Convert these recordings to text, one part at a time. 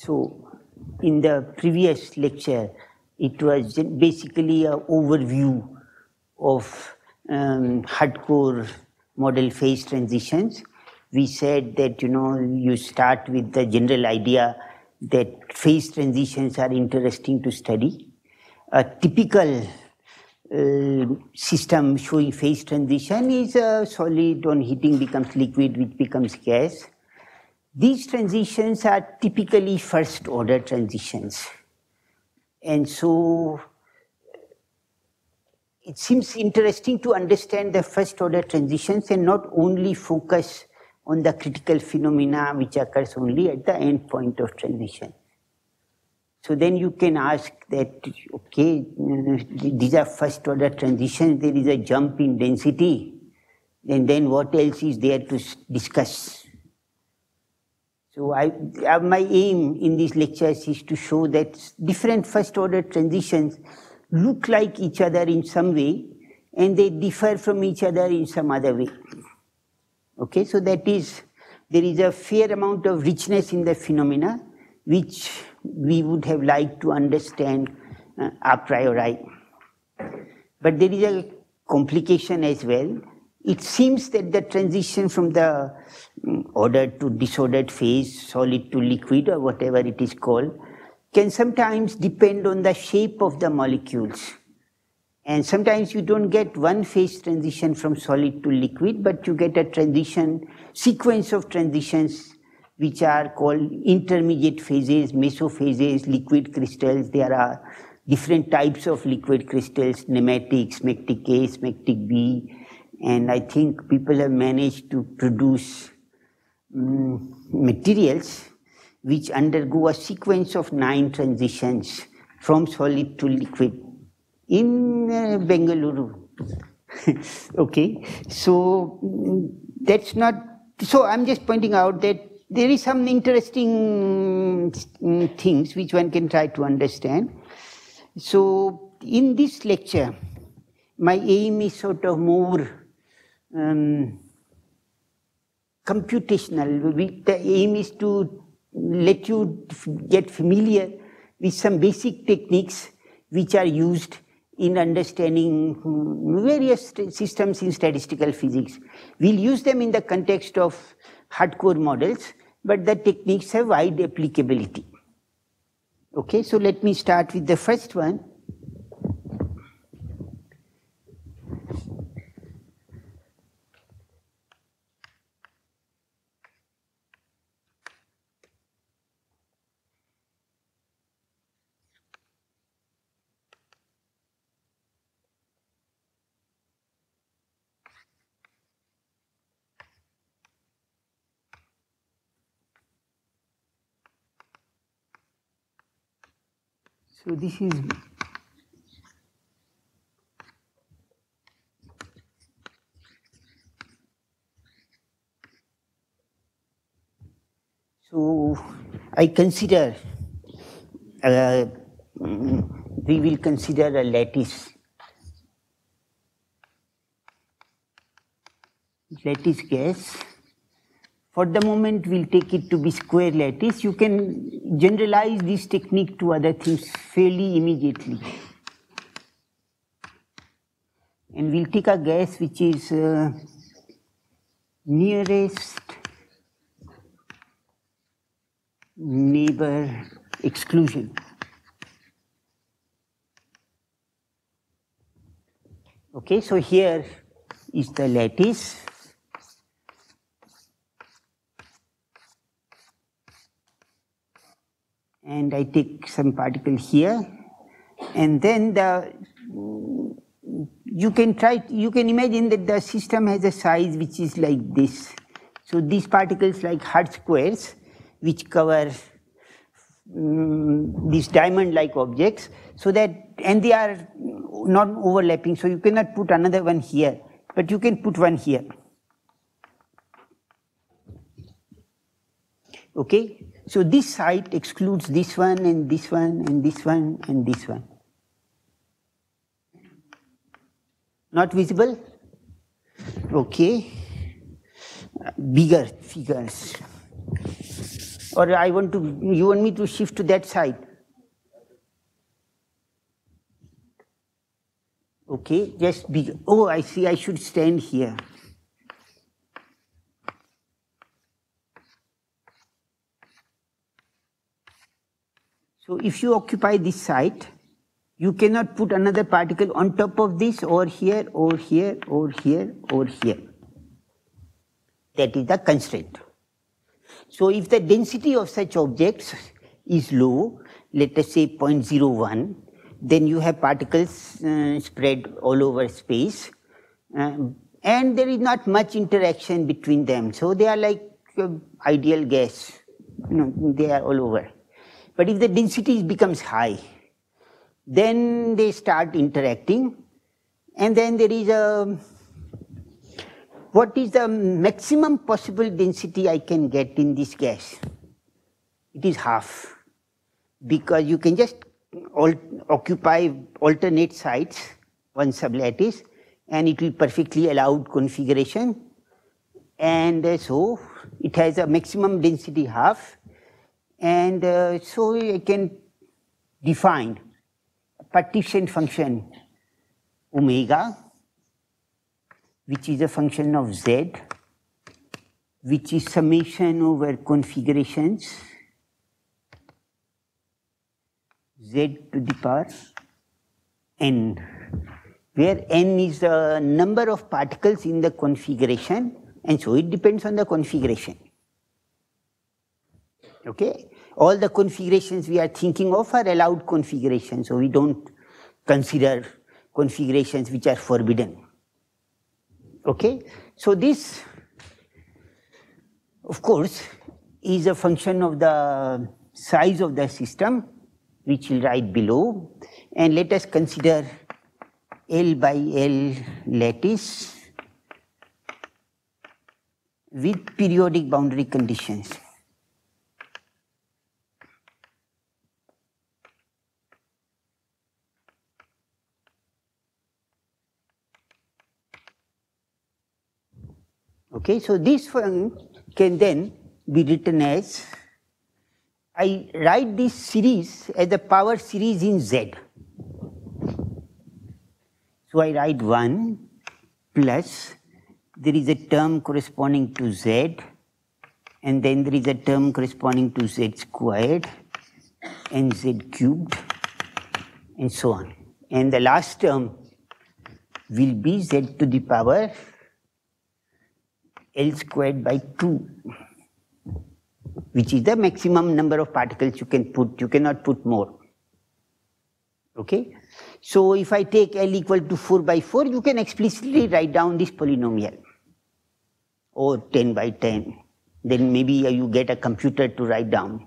So in the previous lecture, it was basically an overview of um, hardcore model phase transitions. We said that, you know, you start with the general idea that phase transitions are interesting to study. A typical uh, system showing phase transition is a solid on heating becomes liquid, which becomes gas. These transitions are typically first order transitions. And so it seems interesting to understand the first order transitions and not only focus on the critical phenomena which occurs only at the end point of transition. So then you can ask that, okay, these are first order transitions, there is a jump in density, and then what else is there to discuss? So I, uh, my aim in these lectures is to show that different first order transitions look like each other in some way and they differ from each other in some other way. Okay, so that is, there is a fair amount of richness in the phenomena which we would have liked to understand uh, a priori. But there is a complication as well. It seems that the transition from the um, ordered to disordered phase, solid to liquid or whatever it is called, can sometimes depend on the shape of the molecules. And sometimes you don't get one phase transition from solid to liquid, but you get a transition, sequence of transitions which are called intermediate phases, mesophases, liquid crystals. There are different types of liquid crystals, nematic, smectic A, smectic B, and I think people have managed to produce um, materials which undergo a sequence of nine transitions from solid to liquid in uh, Bengaluru. okay, so mm, that's not, so I'm just pointing out that there is some interesting mm, things which one can try to understand. So in this lecture, my aim is sort of more um, computational. We, the aim is to let you get familiar with some basic techniques which are used in understanding various systems in statistical physics. We'll use them in the context of hardcore models, but the techniques have wide applicability. Okay, so let me start with the first one. So this is So I consider, uh, we will consider a lattice, lattice gas for the moment, we'll take it to be square lattice. You can generalize this technique to other things fairly immediately. And we'll take a gas which is uh, nearest neighbor exclusion. Okay, so here is the lattice and I take some particle here. And then the you can try you can imagine that the system has a size which is like this. So these particles like hard squares which cover um, these diamond like objects so that and they are not overlapping. So you cannot put another one here but you can put one here. Okay so this site excludes this one and this one and this one and this one. Not visible? Okay. Bigger figures. Or I want to, you want me to shift to that side? Okay, just be, oh, I see, I should stand here. So if you occupy this site, you cannot put another particle on top of this or here, or here, or here, or here. That is the constraint. So if the density of such objects is low, let us say 0.01, then you have particles uh, spread all over space, um, and there is not much interaction between them. So they are like uh, ideal gas, you know, they are all over. But if the density becomes high, then they start interacting, and then there is a what is the maximum possible density I can get in this gas? It is half, because you can just occupy alternate sites, one sublattice, and it will perfectly allowed configuration. And so it has a maximum density half, and uh, so I can define partition function omega, which is a function of z, which is summation over configurations z to the power n, where n is the number of particles in the configuration, and so it depends on the configuration. Okay? All the configurations we are thinking of are allowed configurations, so we don't consider configurations which are forbidden. Okay? So this, of course, is a function of the size of the system, which we'll write below. And let us consider L by L lattice with periodic boundary conditions. Okay, so this one can then be written as, I write this series as a power series in Z. So I write 1 plus, there is a term corresponding to Z, and then there is a term corresponding to Z squared, and Z cubed, and so on. And the last term will be Z to the power L squared by 2, which is the maximum number of particles you can put. You cannot put more. Okay? So if I take L equal to 4 by 4, you can explicitly write down this polynomial or 10 by 10. Then maybe you get a computer to write down.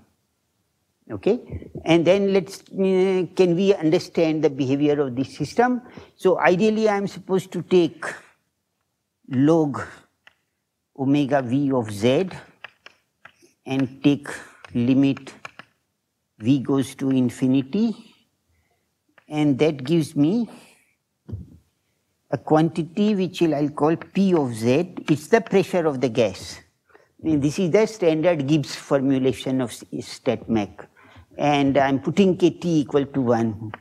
Okay? And then let's, uh, can we understand the behavior of this system? So ideally I am supposed to take log omega v of z and take limit v goes to infinity and that gives me a quantity which I'll call P of Z. It's the pressure of the gas. This is the standard Gibbs formulation of StatMech. And I'm putting Kt equal to 1.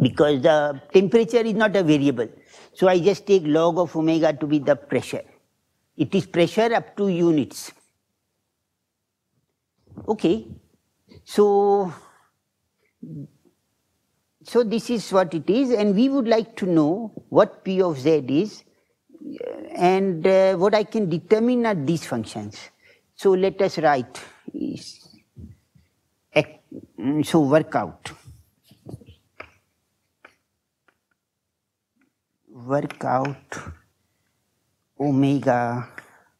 Because the temperature is not a variable. So I just take log of omega to be the pressure. It is pressure up to units. Okay, so, so this is what it is and we would like to know what P of Z is and uh, what I can determine are these functions. So let us write, so work out. Work out omega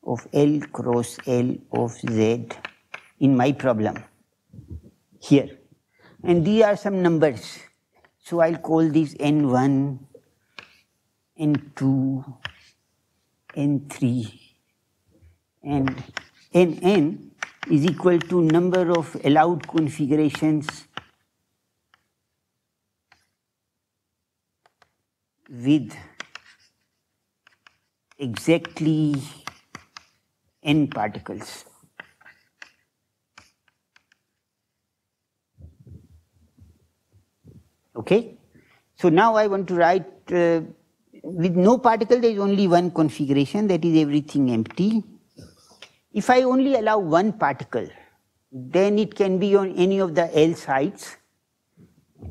of L cross L of Z in my problem here. And these are some numbers. So I'll call these N1, N2, N3, and Nn is equal to number of allowed configurations with exactly n particles. Okay, so now I want to write uh, with no particle there is only one configuration that is everything empty. If I only allow one particle, then it can be on any of the L sides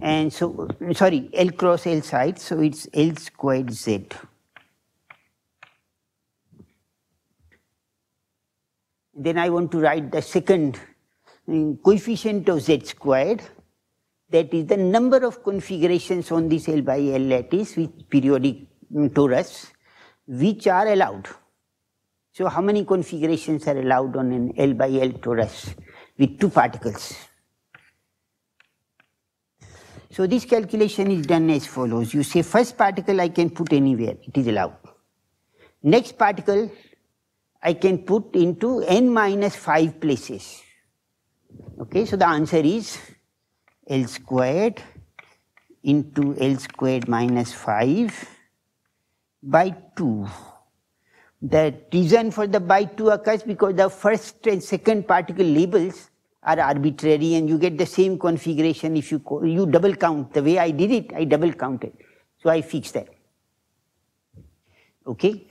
and so sorry L cross L sites so it's L squared Z. Then I want to write the second um, coefficient of Z squared that is the number of configurations on this L by L lattice with periodic um, torus which are allowed. So how many configurations are allowed on an L by L torus with two particles? So this calculation is done as follows. You say first particle I can put anywhere, it is allowed. Next particle I can put into n minus 5 places. Okay, so the answer is L squared into L squared minus 5 by 2. The reason for the by 2 occurs because the first and second particle labels are arbitrary and you get the same configuration if you, you double count. The way I did it, I double counted. So I fixed that. Okay.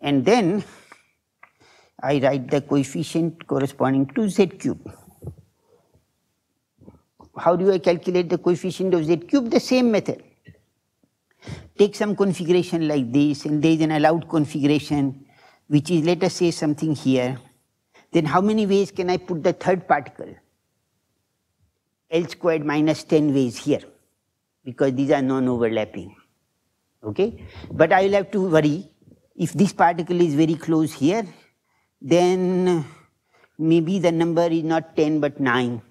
And then I write the coefficient corresponding to z cube. How do I calculate the coefficient of z cube? The same method. Take some configuration like this and there is an allowed configuration which is let us say something here then how many ways can I put the third particle? L squared minus 10 ways here, because these are non-overlapping. Okay? But I will have to worry, if this particle is very close here, then maybe the number is not 10 but 9.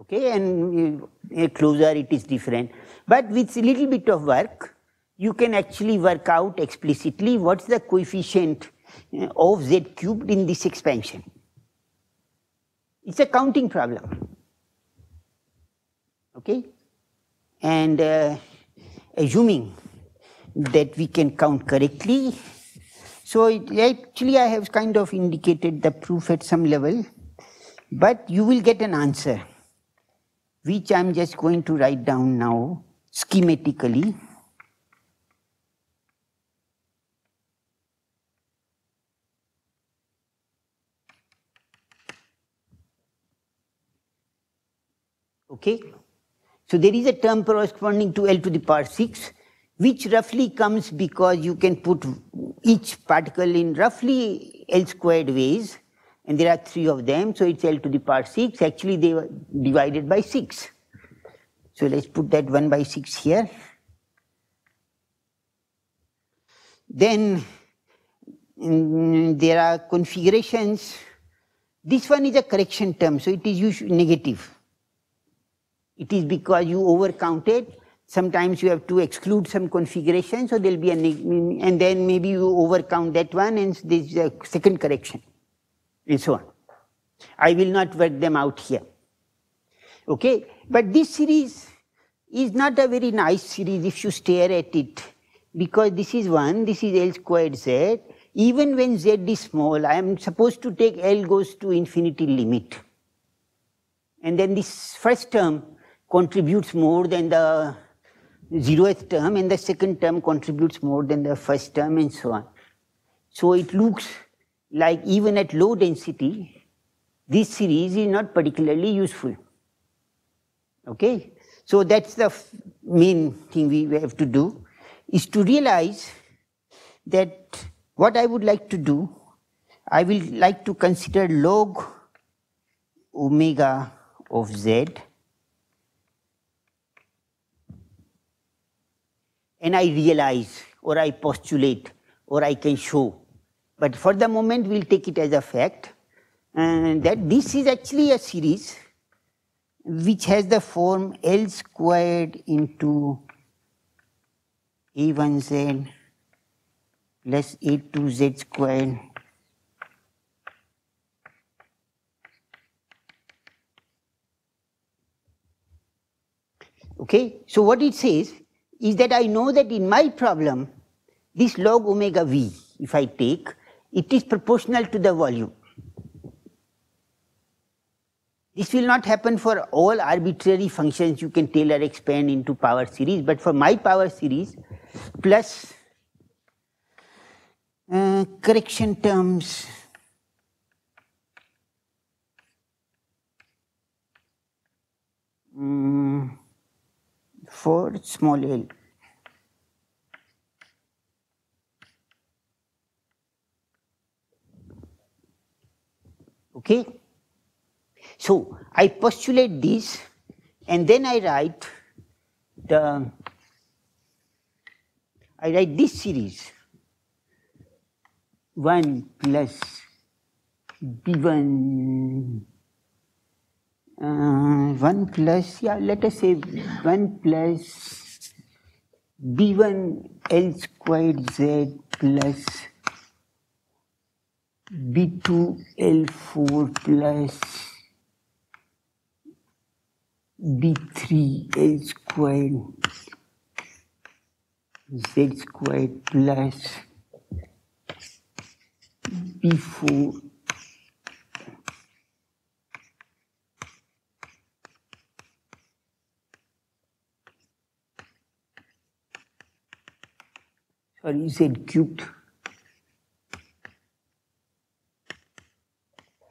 Okay, and uh, closer it is different. But with a little bit of work, you can actually work out explicitly what's the coefficient of z cubed in this expansion. It's a counting problem. Okay? And uh, assuming that we can count correctly, so it, actually I have kind of indicated the proof at some level, but you will get an answer, which I'm just going to write down now schematically. Okay. So there is a term corresponding to L to the power 6, which roughly comes because you can put each particle in roughly L squared ways, and there are three of them, so it's L to the power 6. Actually, they were divided by 6. So let's put that 1 by 6 here. Then mm, there are configurations. This one is a correction term, so it is usually negative. It is because you overcounted. Sometimes you have to exclude some configuration, so there'll be a, and then maybe you overcount that one and there's a second correction, and so on. I will not work them out here. Okay, but this series is not a very nice series if you stare at it, because this is 1, this is L squared Z. Even when Z is small, I am supposed to take L goes to infinity limit. And then this first term contributes more than the zeroth term and the second term contributes more than the first term and so on. So it looks like even at low density, this series is not particularly useful. Okay? So that's the main thing we have to do, is to realize that what I would like to do, I will like to consider log omega of z and I realize or I postulate or I can show. But for the moment, we'll take it as a fact. And that this is actually a series which has the form L squared into A1z plus A2z squared. Okay, so what it says is that I know that in my problem, this log omega v if I take, it is proportional to the volume. This will not happen for all arbitrary functions you can Taylor expand into power series, but for my power series plus uh, correction terms um, for small l. Okay. So I postulate this and then I write the I write this series 1 plus b1 uh, 1 plus yeah let us say 1 plus b1 l squared z plus b2 l4 plus b3 l squared z squared plus b4 sorry z cubed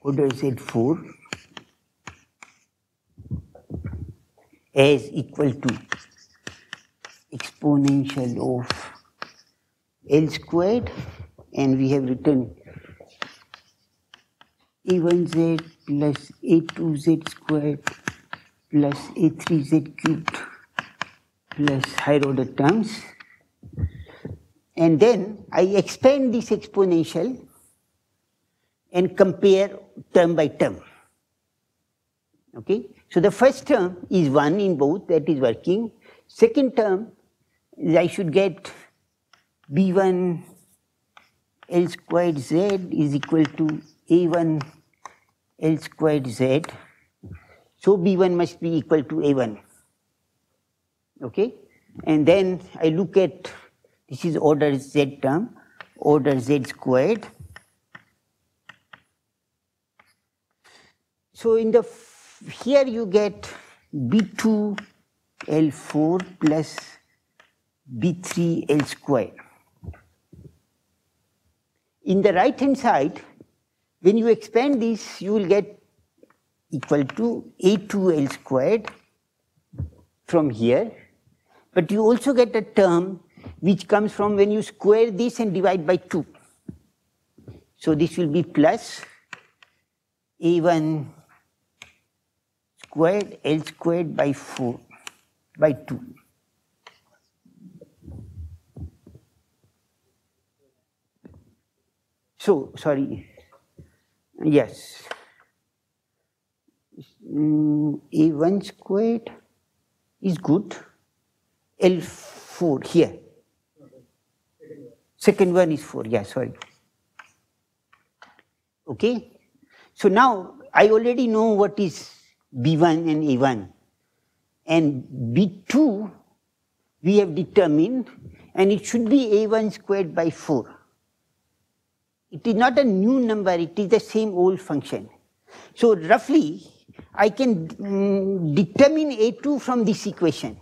order z4 as equal to exponential of L squared and we have written a1z plus a2z squared plus a3z cubed plus higher order terms and then I expand this exponential and compare term by term. Okay, so the first term is 1 in both, that is working. Second term, I should get b1 L squared z is equal to a1 L squared z. So b1 must be equal to a1. Okay, and then I look at this is order z term, order z squared So in the here you get B2 L4 plus B3 L square. In the right hand side, when you expand this, you will get equal to A2 L squared from here, but you also get a term which comes from when you square this and divide by 2. So this will be plus A1 squared L squared by 4 by 2. So, sorry, yes, mm, A1 squared is good, L4 here, second one is 4, yeah, sorry. Okay, so now I already know what is B1 and A1. And B2 we have determined and it should be A1 squared by 4. It is not a new number, it is the same old function. So roughly I can mm, determine A2 from this equation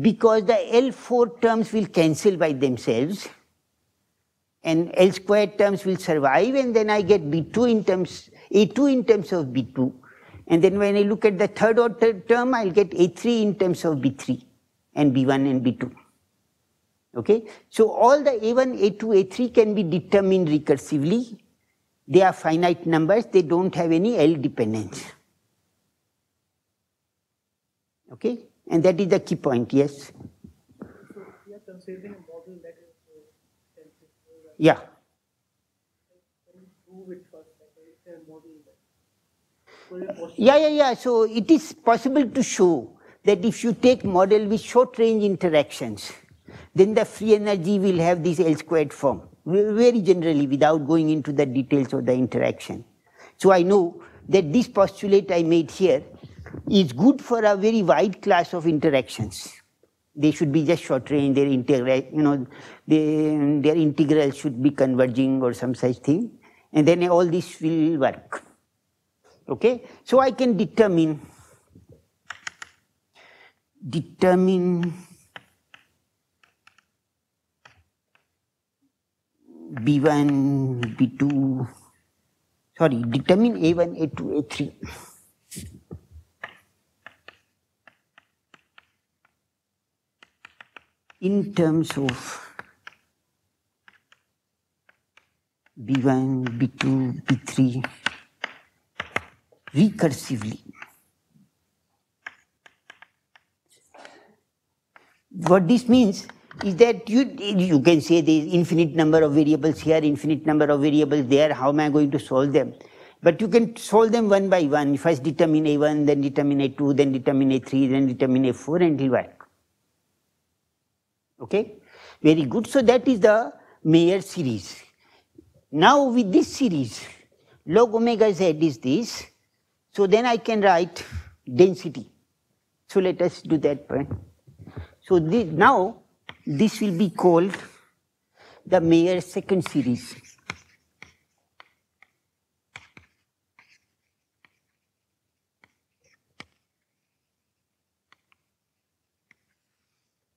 because the L4 terms will cancel by themselves and L squared terms will survive and then I get B2 in terms, A2 in terms of B2 and then when I look at the third order term, I'll get A3 in terms of B3 and B1 and B2. Okay, so all the A1, A2, A3 can be determined recursively. They are finite numbers, they don't have any L dependence. Okay, and that is the key point, yes. So we are considering a model that is uh, Yeah. Yeah, yeah, yeah. So it is possible to show that if you take model with short range interactions, then the free energy will have this L squared form, very generally without going into the details of the interaction. So I know that this postulate I made here is good for a very wide class of interactions. They should be just short range, their integral, you know, they, their integral should be converging or some such thing. And then all this will work. Okay, so I can determine, determine B1, B2, sorry, determine A1, A2, A3. In terms of B1, B2, B3 recursively. What this means is that you, you can say there is infinite number of variables here, infinite number of variables there, how am I going to solve them? But you can solve them one by one. First determine A1, then determine A2, then determine A3, then determine A4 and work. Okay, very good. So that is the Mayer series. Now with this series, log omega z is this. So then I can write density. So let us do that point. So this, now this will be called the Mayer second series.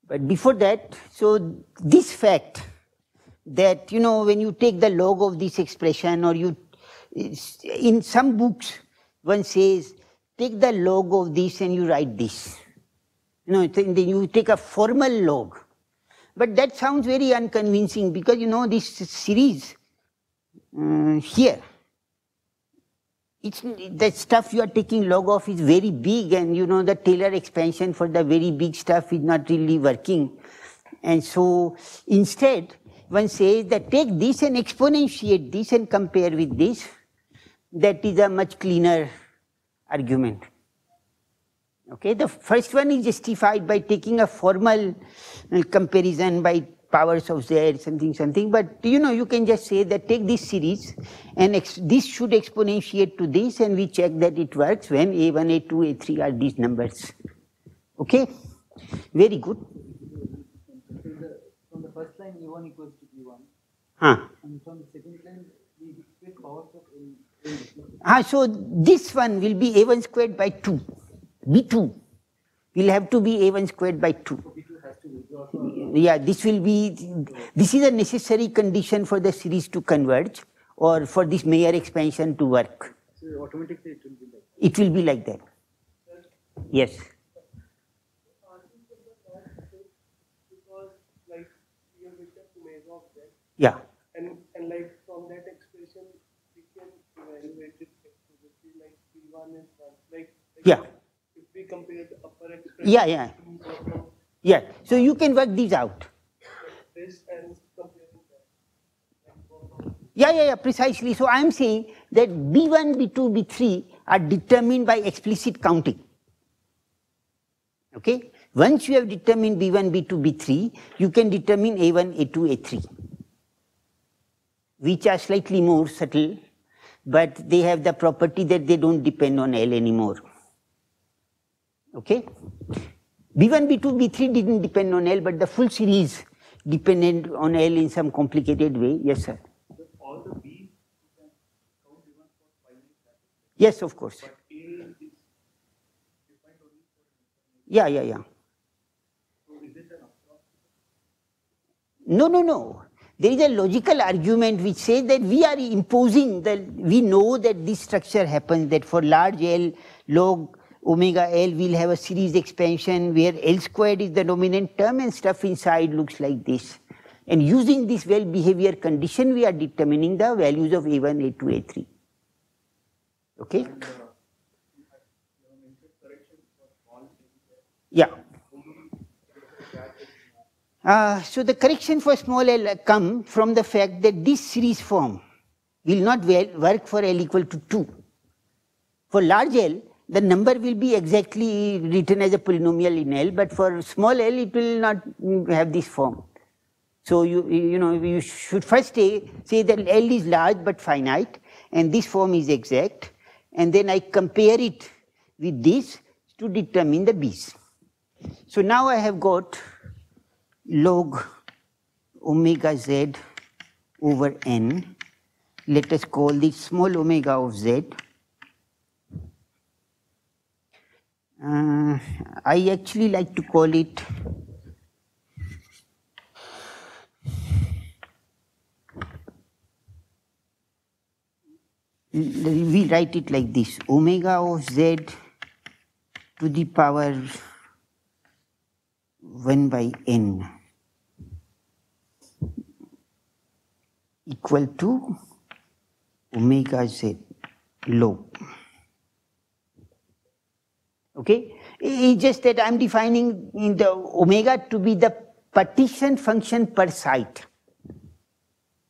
But before that, so this fact that, you know, when you take the log of this expression or you, in some books, one says, take the log of this and you write this. You know, then you take a formal log. But that sounds very unconvincing because, you know, this series uh, here, it's the stuff you are taking log of is very big and you know the Taylor expansion for the very big stuff is not really working. And so instead, one says that take this and exponentiate this and compare with this. That is a much cleaner argument. Okay, the first one is justified by taking a formal comparison by powers of z, something, something. But you know, you can just say that take this series and this should exponentiate to this and we check that it works when a1, a2, a3 are these numbers. Okay, very good. From the first line, a1 equals to b1. Huh. And from the second line, we take powers of a. Ah, so this one will be a1 squared by 2, b2 will have to be a1 squared by 2 yeah, this will be, this is a necessary condition for the series to converge or for this Mayer expansion to work. So automatically it will be like It will be like that. Yes. because like you have written omega of z Yeah. and and like from that expression we can evaluate it like p1 is one like, like Yeah. if we compare the upper expression Yeah, yeah. Yeah. So you can work these out. Yeah, yeah, yeah, precisely. So I am saying that B1, B2, B3 are determined by explicit counting. Okay? Once you have determined B1, B2, B3, you can determine A1, A2, A3, which are slightly more subtle, but they have the property that they don't depend on L anymore. Okay? B1, B2, B3 didn't depend on L, but the full series depended on L in some complicated way. Yes, sir. all the b's you can count even for finite matrix Yes, of course. but a is defined only for Yeah, yeah, yeah. so is it an approximate No, no, no. There is a logical argument which says that we are imposing that we know that this structure happens that for large L log omega L we'll have a series expansion where L squared is the dominant term and stuff inside looks like this. And using this well behavior condition we are determining the values of A1, A2, A3. Okay? Yeah. Uh, so the correction for small l come from the fact that this series form will not work for l equal to 2. For large L, the number will be exactly written as a polynomial in L, but for small l, it will not have this form. So you, you know, you should first say, say that L is large but finite, and this form is exact, and then I compare it with this to determine the B's. So now I have got log omega z over n. Let us call this small omega of z. Uh, I actually like to call it we write it like this omega of z to the power 1 by n equal to omega z log. Okay, it's just that I'm defining the omega to be the partition function per site.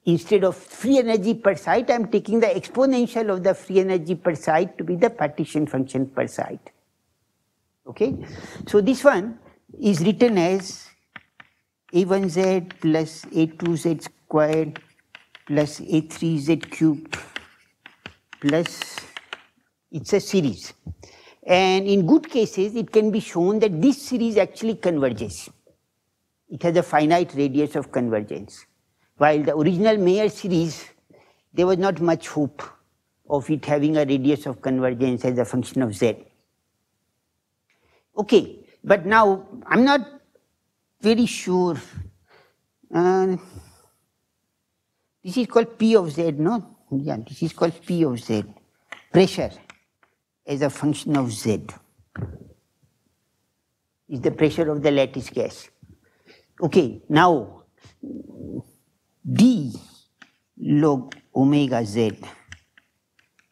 Instead of free energy per site, I'm taking the exponential of the free energy per site to be the partition function per site. Okay, so this one is written as a1z plus a2z squared plus a3z cubed plus it's a series. And in good cases, it can be shown that this series actually converges. It has a finite radius of convergence. While the original Mayer series, there was not much hope of it having a radius of convergence as a function of z. Okay, but now I'm not very sure. Uh, this is called P of z, no? Yeah, this is called P of z, pressure as a function of z is the pressure of the lattice gas. Okay, now d log omega z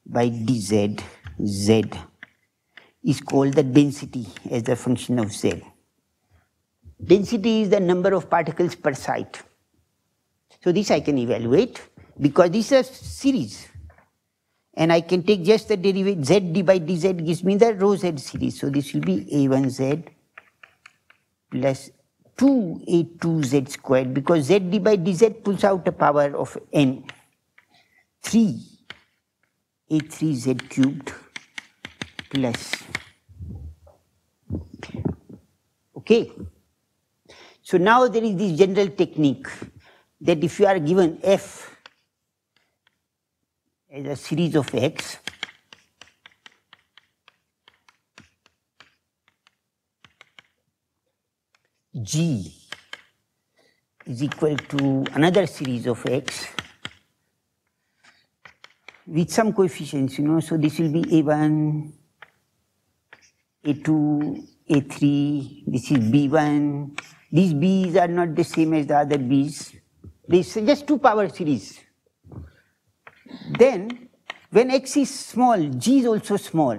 by dz z is called the density as a function of z. Density is the number of particles per site. So this I can evaluate because this is a series and I can take just the derivative z d by dz gives me the rho z series. So this will be a1z plus 2a2z squared because z d by dz pulls out a power of n 3 a3z cubed plus okay. So now there is this general technique that if you are given f as a series of x g is equal to another series of x with some coefficients, you know, so this will be a1, a2, a3, this is b1. These b's are not the same as the other b's. Is just two power series. Then when x is small, g is also small.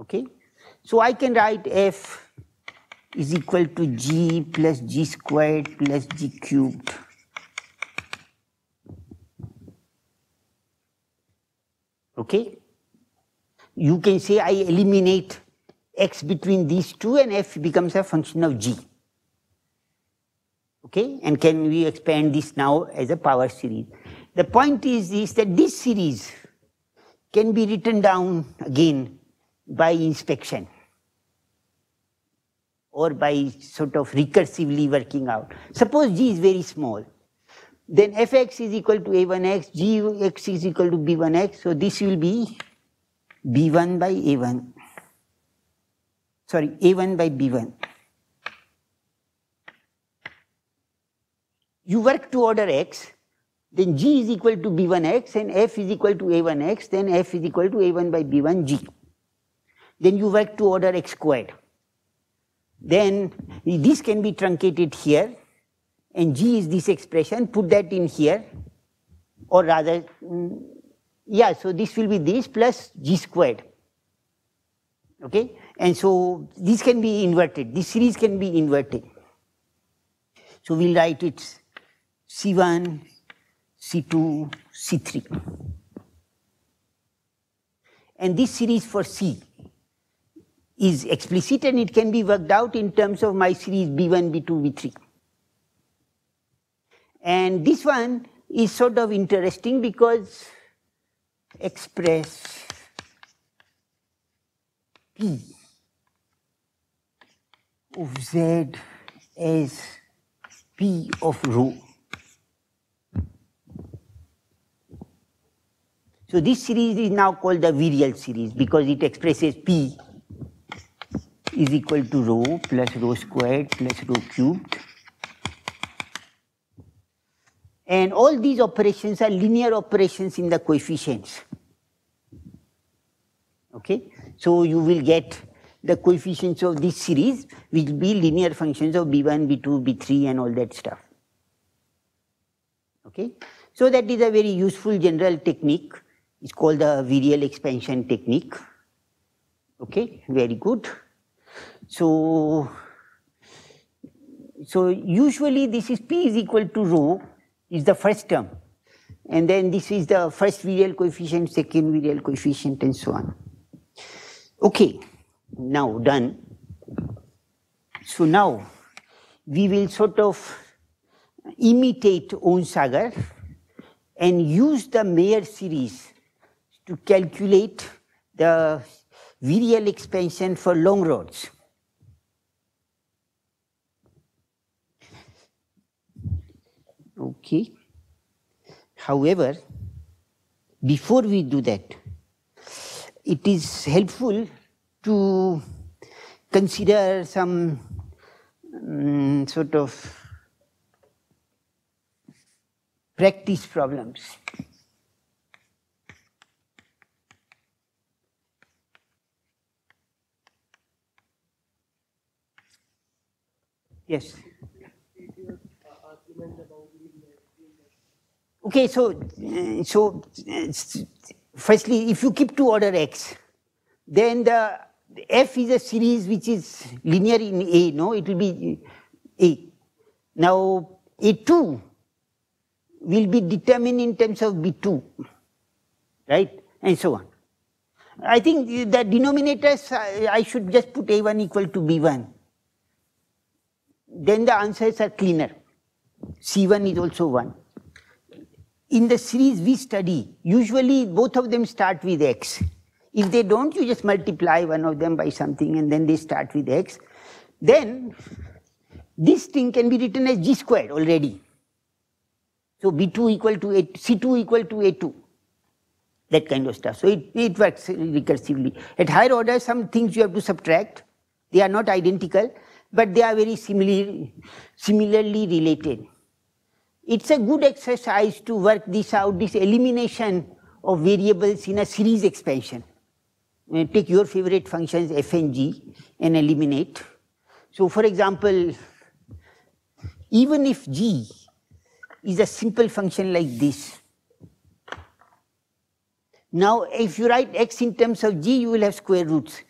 Okay? So I can write f is equal to g plus g squared plus g cubed. Okay? You can say I eliminate x between these two and f becomes a function of g. Okay? And can we expand this now as a power series? The point is, is that this series can be written down again by inspection or by sort of recursively working out. Suppose g is very small, then fx is equal to a1x, gx is equal to b1x, so this will be b1 by a1, sorry, a1 by b1. You work to order x, then g is equal to b1x and f is equal to a1x, then f is equal to a1 by b1 g. Then you work to order x squared. Then this can be truncated here and g is this expression, put that in here or rather, mm, yeah, so this will be this plus g squared. Okay, and so this can be inverted, this series can be inverted. So we'll write it C1 C2, C3. And this series for C is explicit and it can be worked out in terms of my series B1, B2, B3. And this one is sort of interesting because express P of z as p of rho. So this series is now called the virial series because it expresses p is equal to rho plus rho squared plus rho cubed. And all these operations are linear operations in the coefficients. Okay, so you will get the coefficients of this series which will be linear functions of b1, b2, b3 and all that stuff. Okay, so that is a very useful general technique. It's called the virial expansion technique. Okay, very good. So, so usually this is p is equal to rho is the first term and then this is the first virial coefficient, second virial coefficient and so on. Okay, now done. So now we will sort of imitate Onsager and use the Mayer series to calculate the virial expansion for long rods. Okay. However, before we do that, it is helpful to consider some um, sort of practice problems. Yes. Okay, so uh, so uh, firstly, if you keep to order x, then the f is a series which is linear in A. No, it will be A. Now A2 will be determined in terms of B2, right, and so on. I think the denominators I should just put A1 equal to B1. Then the answers are cleaner. C1 is also 1 in the series we study, usually both of them start with x. If they don't, you just multiply one of them by something and then they start with x. Then this thing can be written as g squared already. So b2 equal to a, c2 equal to a2, that kind of stuff. So it, it works recursively. At higher order, some things you have to subtract. They are not identical, but they are very similar, similarly related. It's a good exercise to work this out, this elimination of variables in a series expansion. Uh, take your favorite functions f and g and eliminate. So for example, even if g is a simple function like this, now if you write x in terms of g, you will have square roots.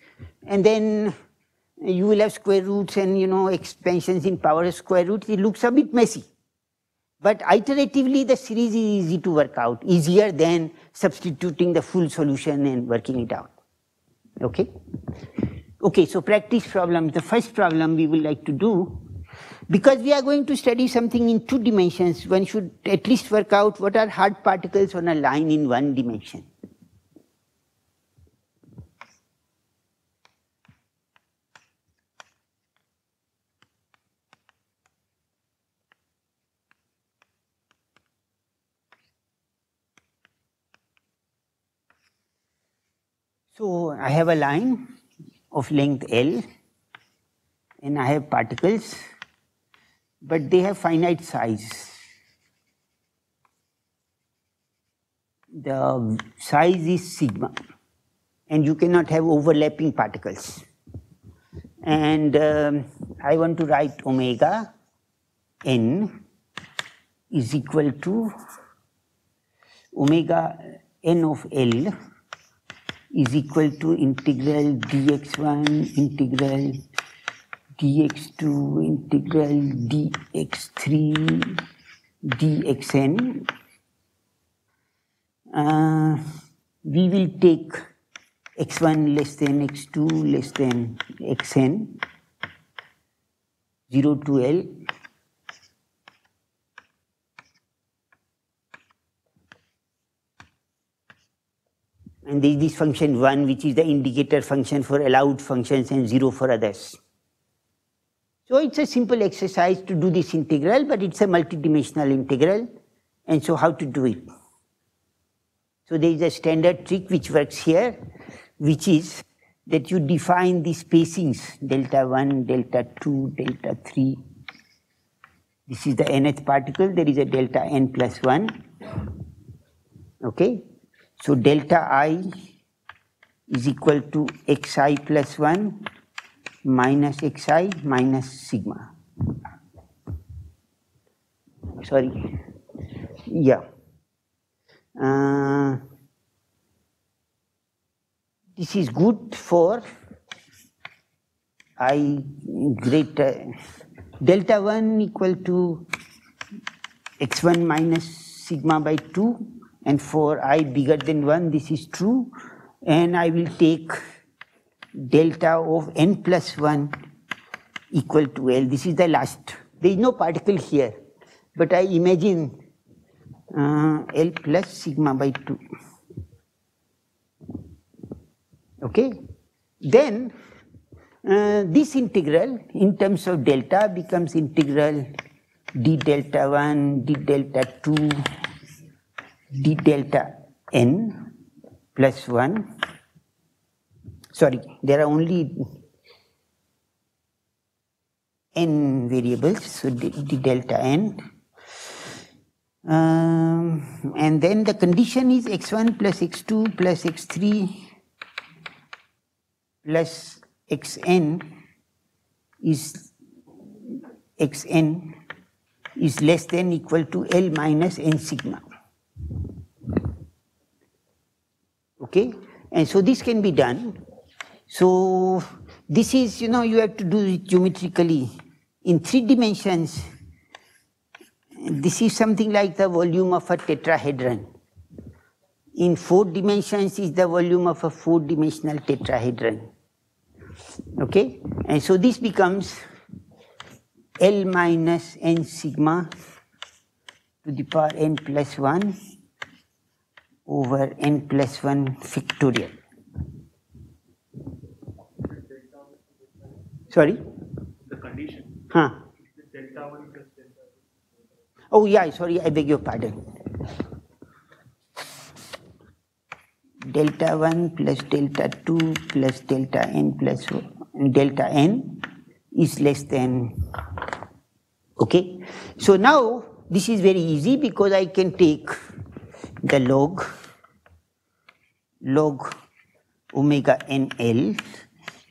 And then you will have square roots and you know expansions in power of square roots. It looks a bit messy. But iteratively, the series is easy to work out, easier than substituting the full solution and working it out. Okay? Okay, so practice problem. The first problem we would like to do, because we are going to study something in two dimensions, one should at least work out what are hard particles on a line in one dimension. So I have a line of length L and I have particles, but they have finite size. The size is sigma and you cannot have overlapping particles. And um, I want to write omega n is equal to omega n of L is equal to integral dx1 integral dx2 integral dx3 dxn. Uh, we will take x1 less than x2 less than xn 0 to L and there is this function 1 which is the indicator function for allowed functions and 0 for others. So it's a simple exercise to do this integral, but it's a multidimensional integral. And so how to do it? So there is a standard trick which works here, which is that you define the spacings delta 1, delta 2, delta 3. This is the nth particle, there is a delta n plus 1. Okay, so delta i is equal to xi plus 1 minus xi minus sigma. Sorry, yeah. Uh, this is good for i greater delta 1 equal to x1 minus sigma by 2 and for i bigger than 1 this is true and I will take delta of n plus 1 equal to L. This is the last. There is no particle here, but I imagine uh, L plus sigma by 2. Okay? Then uh, this integral in terms of delta becomes integral d delta 1, d delta 2, d delta n plus 1. Sorry, there are only n variables, so the, the delta n. Um, and then the condition is x1 plus x2 plus x3 plus xn is xn is less than equal to L minus n sigma. Okay, and so this can be done. So this is, you know, you have to do it geometrically in three dimensions. This is something like the volume of a tetrahedron. In four dimensions is the volume of a four dimensional tetrahedron. Okay, and so this becomes L minus n sigma to the power n plus 1 over n plus 1 factorial. Sorry? The condition, Huh. delta 1 plus delta 2. Oh yeah, sorry, I beg your pardon. Delta 1 plus delta 2 plus delta n plus one- delta n is less than, okay. So now this is very easy because I can take the log, log omega nl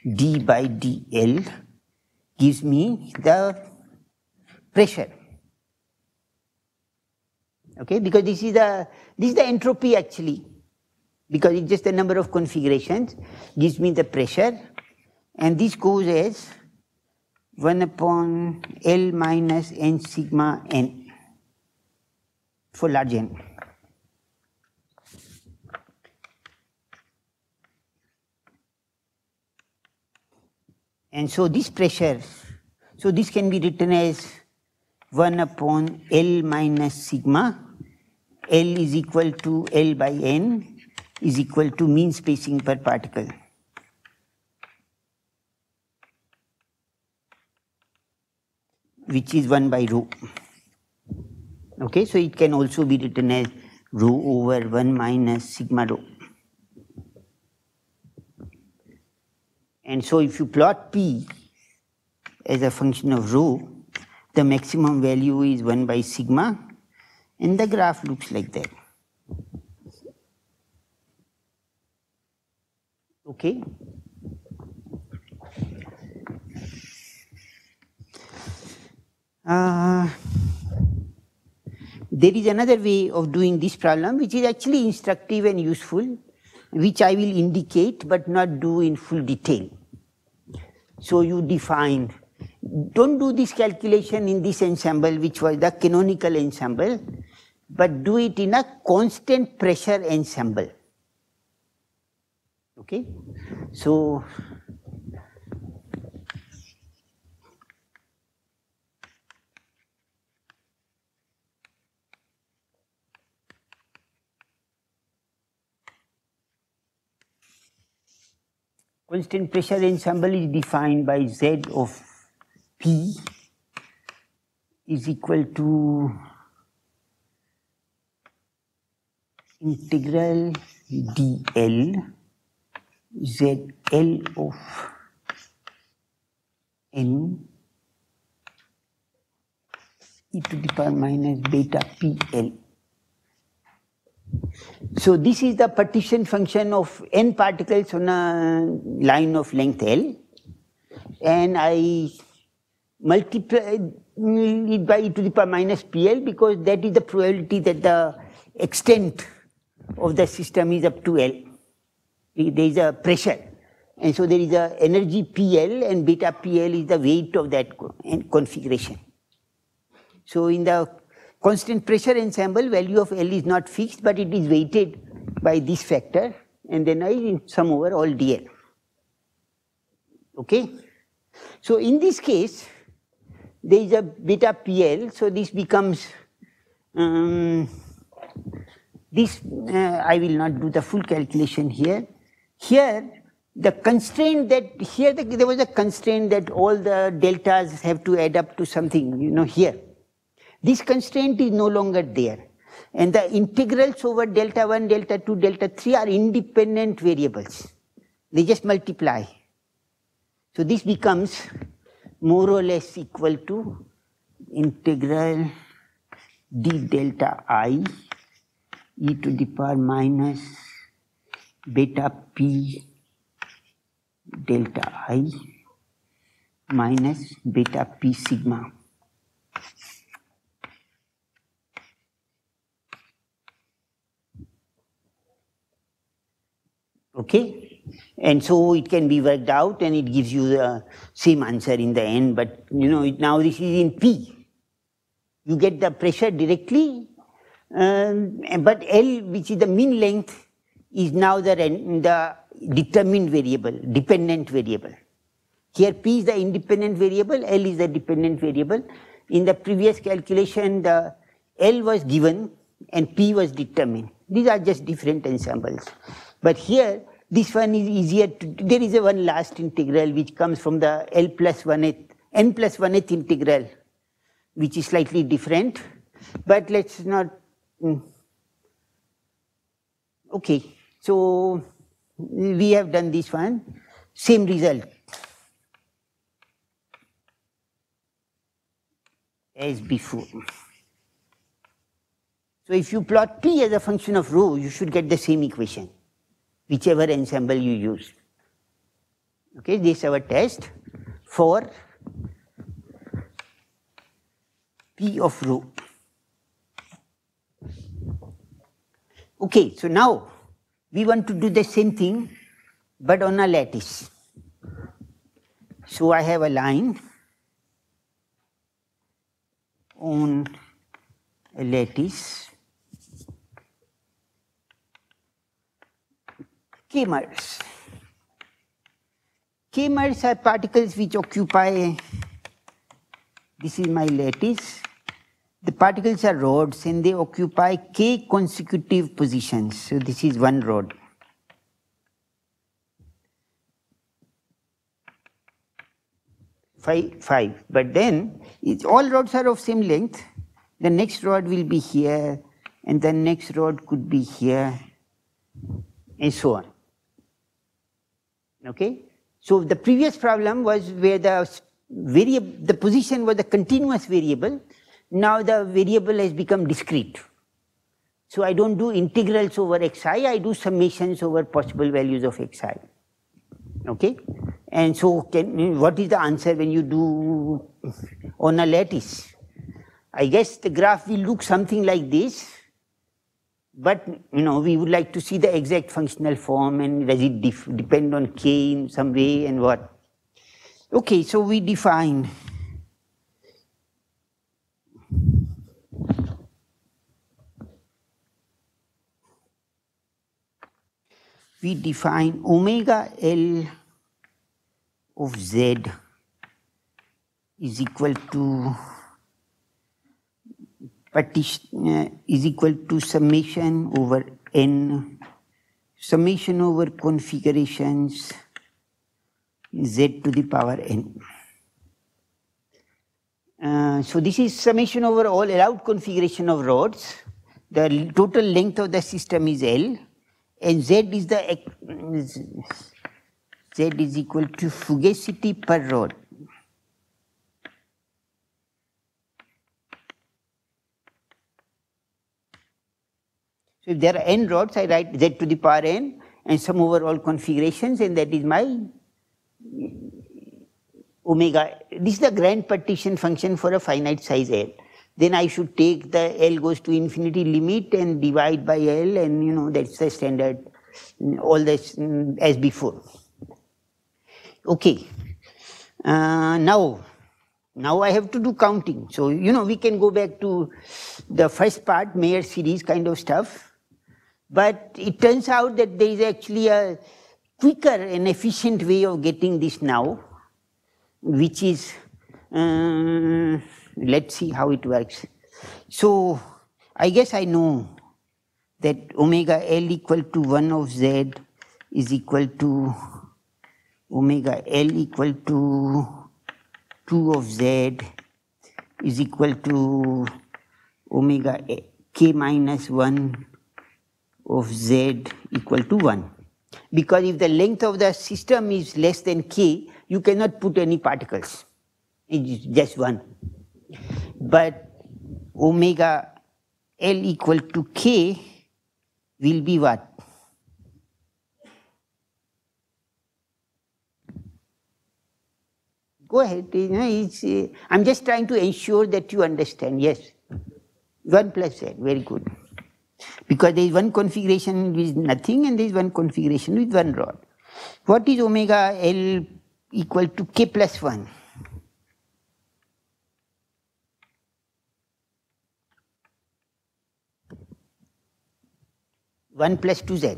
d by dl gives me the pressure. Okay, because this is the this is the entropy actually, because it's just the number of configurations gives me the pressure, and this goes as one upon L minus n sigma n for large n. And so this pressure, so this can be written as 1 upon L minus sigma. L is equal to L by N is equal to mean spacing per particle. Which is 1 by rho. Okay, so it can also be written as rho over 1 minus sigma rho. And so if you plot P as a function of rho, the maximum value is 1 by sigma, and the graph looks like that. Okay? Uh, there is another way of doing this problem which is actually instructive and useful, which I will indicate but not do in full detail. So you define, don't do this calculation in this ensemble which was the canonical ensemble, but do it in a constant pressure ensemble. Okay? So constant pressure ensemble is defined by Z of P is equal to integral dl zl of n e to the power minus beta pl. So this is the partition function of n particles on a line of length L and I multiply it by e to the power minus PL because that is the probability that the extent of the system is up to L. There is a pressure and so there is a energy PL and beta PL is the weight of that configuration. So in the constant pressure ensemble value of L is not fixed but it is weighted by this factor and then I sum over all dl. Okay. So in this case there is a beta PL so this becomes um, this uh, I will not do the full calculation here. Here the constraint that here the, there was a constraint that all the deltas have to add up to something you know here. This constraint is no longer there and the integrals over delta 1, delta 2, delta 3 are independent variables. They just multiply. So this becomes more or less equal to integral d delta i e to the power minus beta p delta i minus beta p sigma. Okay? And so it can be worked out and it gives you the same answer in the end, but you know, now this is in P. You get the pressure directly um, but L, which is the mean length, is now the, the determined variable, dependent variable. Here P is the independent variable, L is the dependent variable. In the previous calculation, the L was given and P was determined. These are just different ensembles. But here, this one is easier to, there is a one last integral which comes from the L plus 1 eighth, N plus 1 eighth integral, which is slightly different. But let's not Mm. Okay, so we have done this one, same result as before. So if you plot P as a function of rho, you should get the same equation, whichever ensemble you use. Okay, this is our test for P of rho. Okay, so now we want to do the same thing but on a lattice. So I have a line on a lattice K-mers. K-mers are particles which occupy, this is my lattice, the particles are rods and they occupy k consecutive positions. So this is one rod. Five, five. But then all rods are of same length. The next rod will be here and the next rod could be here and so on. Okay? So the previous problem was where the variable, the position was a continuous variable now the variable has become discrete. So I don't do integrals over xi, I do summations over possible values of xi. Okay? And so can, what is the answer when you do on a lattice? I guess the graph will look something like this, but you know we would like to see the exact functional form and does it depend on k in some way and what. Okay, so we define we define omega L of Z is equal to partition uh, is equal to summation over n summation over configurations z to the power n. so this is summation over all allowed configuration of rods. The total length of the system is L and Z is the Z is equal to fugacity per rod. So if there are n rods, I write Z to the power n and some overall configurations and that is my omega. This is the grand partition function for a finite size L. Then I should take the L goes to infinity limit and divide by L and you know that's the standard all this as before. Okay. Uh, now, now I have to do counting. So, you know, we can go back to the first part, Mayer series kind of stuff. But it turns out that there is actually a quicker and efficient way of getting this now, which is, uh, let's see how it works. So, I guess I know that omega L equal to 1 of Z is equal to omega L equal to 2 of Z is equal to omega k minus 1 of Z equal to 1. Because if the length of the system is less than k, you cannot put any particles. It's just 1. But omega L equal to k will be what? Go ahead. You know, uh, I'm just trying to ensure that you understand. Yes. 1 plus Z. Very good. Because there is one configuration with nothing and there is one configuration with one rod. What is omega L equal to K plus 1? One plus two Z,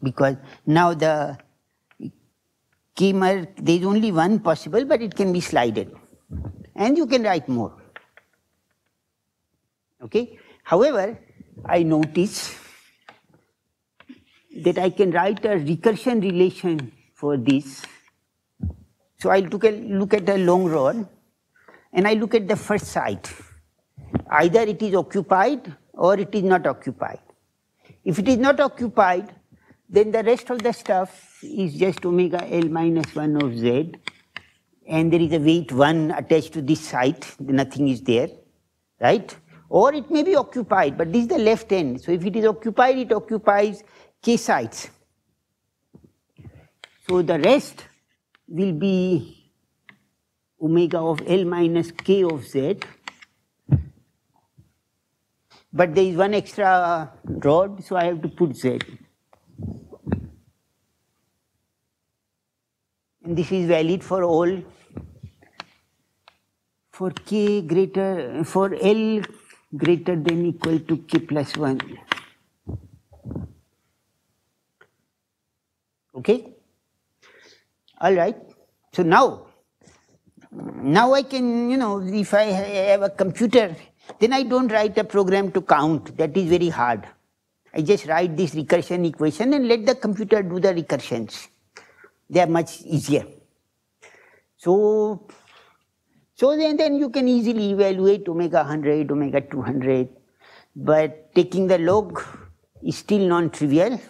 because now the Kmer, there is only one possible, but it can be slided, and you can write more. Okay. However, I notice that I can write a recursion relation for this. So I look at, look at a long rod and I look at the first side. Either it is occupied or it is not occupied. If it is not occupied, then the rest of the stuff is just omega L minus 1 of Z and there is a weight 1 attached to this side, nothing is there, right? Or it may be occupied, but this is the left end. So if it is occupied, it occupies k sides. So the rest will be omega of L minus k of z. But there is one extra rod, so I have to put z. And this is valid for all, for k greater, for L greater than equal to k plus 1. Okay? All right. So now, now I can, you know, if I have a computer, then I don't write a program to count. That is very hard. I just write this recursion equation and let the computer do the recursions. They are much easier. So so then, then you can easily evaluate omega 100, omega 200, but taking the log is still non-trivial.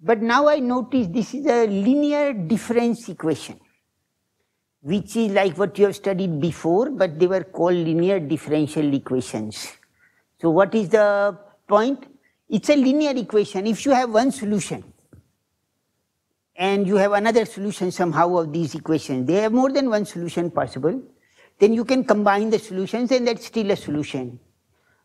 But now I notice this is a linear difference equation, which is like what you have studied before, but they were called linear differential equations. So what is the point? It's a linear equation. If you have one solution, and you have another solution somehow of these equations, they have more than one solution possible, then you can combine the solutions and that's still a solution.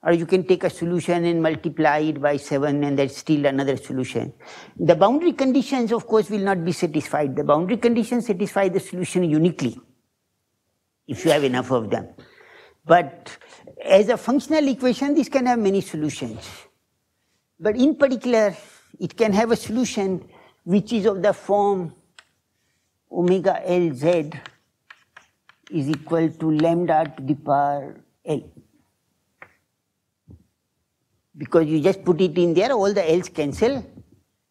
Or you can take a solution and multiply it by 7 and that's still another solution. The boundary conditions, of course, will not be satisfied. The boundary conditions satisfy the solution uniquely, if you have enough of them. But as a functional equation, this can have many solutions. But in particular, it can have a solution which is of the form omega Lz is equal to lambda to the power L. Because you just put it in there, all the L's cancel.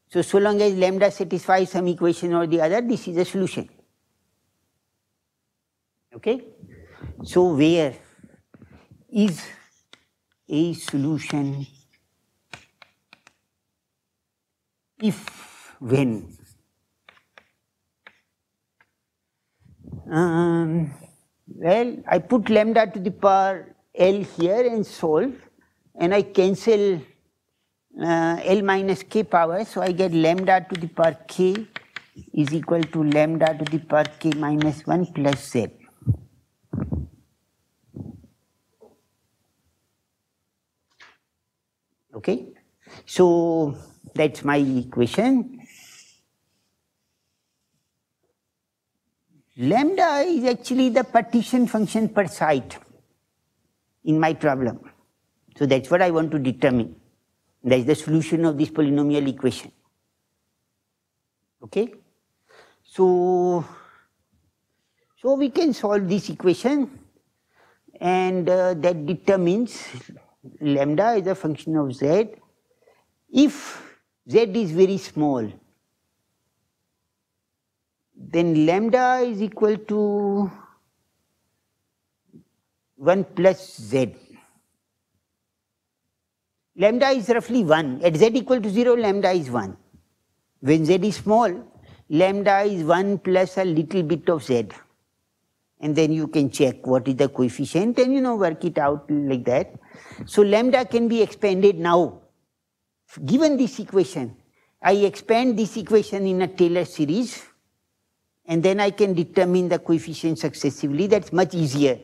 So, so long as lambda satisfies some equation or the other, this is a solution. Okay? So, where is a solution if when um, well I put lambda to the power L here and solve and I cancel uh, L minus k power so I get lambda to the power k is equal to lambda to the power k minus 1 plus z. Okay, so that's my equation. Lambda is actually the partition function per site in my problem. So that's what I want to determine. That's the solution of this polynomial equation. Okay? So, so we can solve this equation and uh, that determines lambda is a function of z. If z is very small, then lambda is equal to 1 plus z. Lambda is roughly 1. At z equal to 0, lambda is 1. When z is small, lambda is 1 plus a little bit of z. And then you can check what is the coefficient and you know work it out like that. So lambda can be expanded now. Given this equation, I expand this equation in a Taylor series and then I can determine the coefficient successively. That's much easier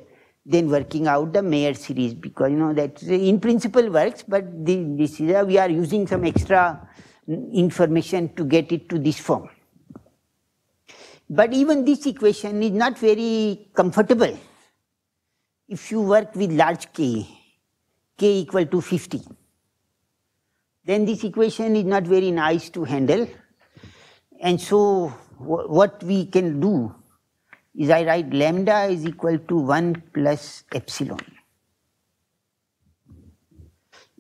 than working out the Mayer series because you know that in principle works, but the, this is a, we are using some extra information to get it to this form. But even this equation is not very comfortable if you work with large k, k equal to 50. Then this equation is not very nice to handle. And so what we can do is I write lambda is equal to 1 plus epsilon.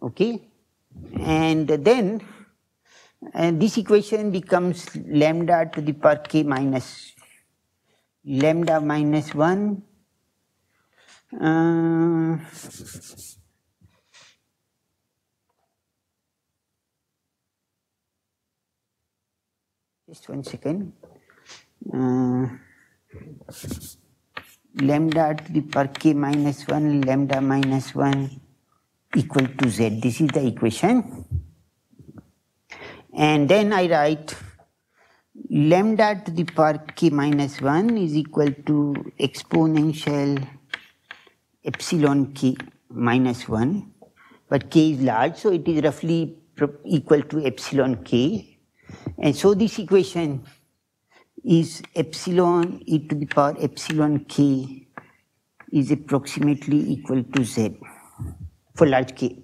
Okay? And then and this equation becomes lambda to the power k minus lambda minus 1 uh, just one second. Uh, lambda to the power k minus 1 lambda minus 1 equal to z. This is the equation. And then I write lambda to the power k minus 1 is equal to exponential epsilon k minus 1, but k is large, so it is roughly equal to epsilon k. And so this equation is epsilon e to the power epsilon k is approximately equal to z for large k.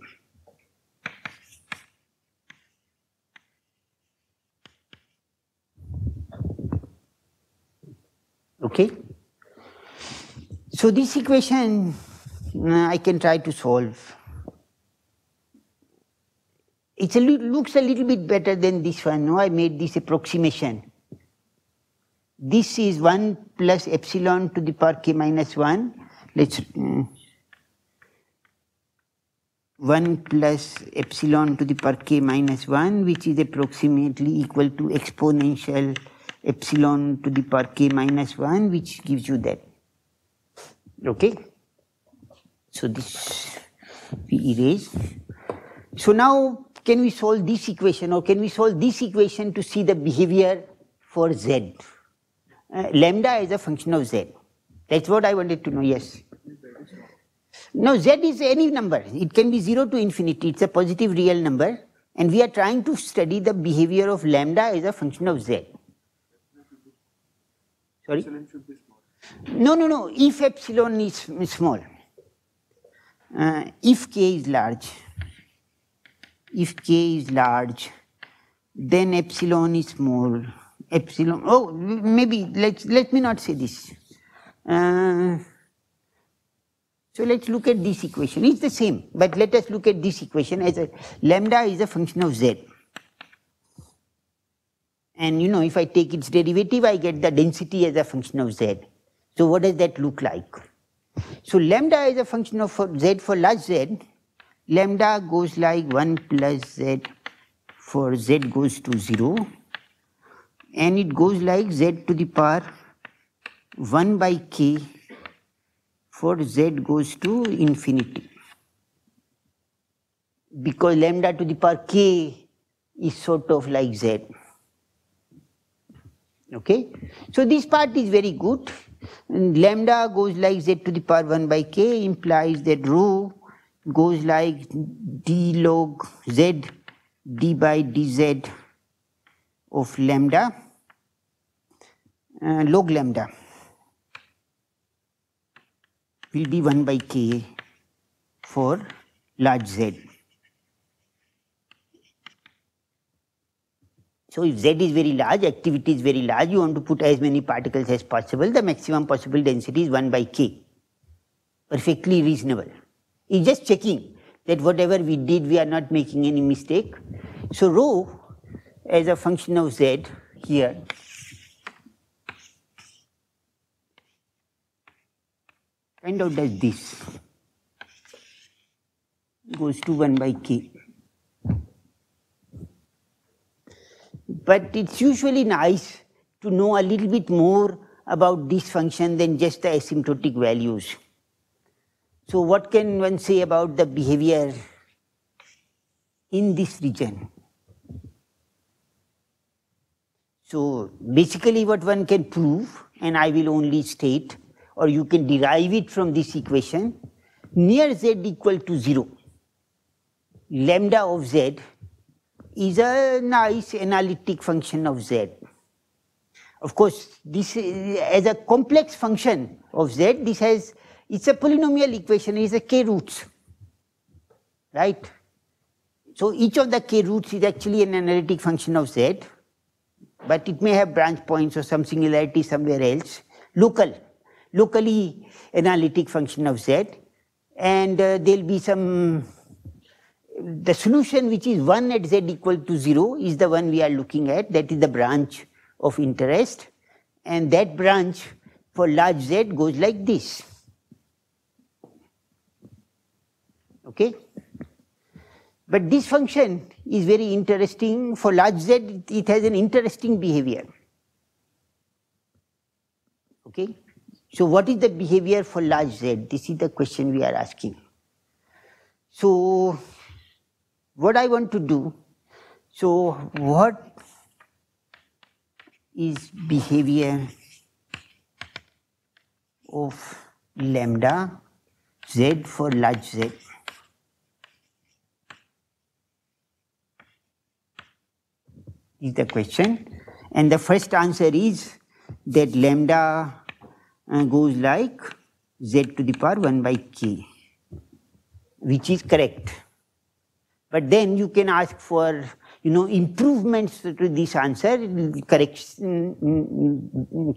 Okay? So this equation uh, I can try to solve. It looks a little bit better than this one. No, I made this approximation. This is 1 plus epsilon to the power k minus 1. Let's um, 1 plus epsilon to the power k minus 1, which is approximately equal to exponential epsilon to the power k minus 1 which gives you that. Okay. So this we erase. So now can we solve this equation or can we solve this equation to see the behavior for z? Uh, lambda is a function of z. That's what I wanted to know, yes. No, z is any number. It can be 0 to infinity. It's a positive real number. And we are trying to study the behavior of lambda as a function of z. Sorry? No, no, no. If epsilon is small, uh, if k is large, if k is large, then epsilon is small. Epsilon. Oh, maybe let let me not say this. Uh, so let's look at this equation. It's the same, but let us look at this equation as a lambda is a function of z. And you know, if I take its derivative, I get the density as a function of z. So what does that look like? So lambda is a function of z for large z. Lambda goes like 1 plus z for z goes to 0 and it goes like z to the power 1 by k for z goes to infinity because lambda to the power k is sort of like z. Okay, so this part is very good. And lambda goes like z to the power 1 by k implies that rho goes like d log z d by dz of lambda uh, log lambda will be 1 by k for large z. So if z is very large, activity is very large, you want to put as many particles as possible, the maximum possible density is 1 by k. Perfectly reasonable. It's just checking that whatever we did, we are not making any mistake. So rho as a function of z here find out as this goes to 1 by k. But it's usually nice to know a little bit more about this function than just the asymptotic values. So what can one say about the behavior in this region? So basically what one can prove, and I will only state, or you can derive it from this equation, near z equal to 0, lambda of z is a nice analytic function of z. Of course, this is, as a complex function of z, this has, it's a polynomial equation, it's a k roots, right? So each of the k roots is actually an analytic function of z, but it may have branch points or some singularity somewhere else, local, locally analytic function of z, and uh, there'll be some the solution which is 1 at z equal to 0 is the one we are looking at, that is the branch of interest. And that branch for large z goes like this. Okay? But this function is very interesting. For large z, it has an interesting behavior. Okay? So what is the behavior for large z? This is the question we are asking. So what I want to do, so what is behavior of lambda z for large z? Is the question. And the first answer is that lambda uh, goes like z to the power 1 by k, which is correct. But then you can ask for you know, improvements to this answer, correction,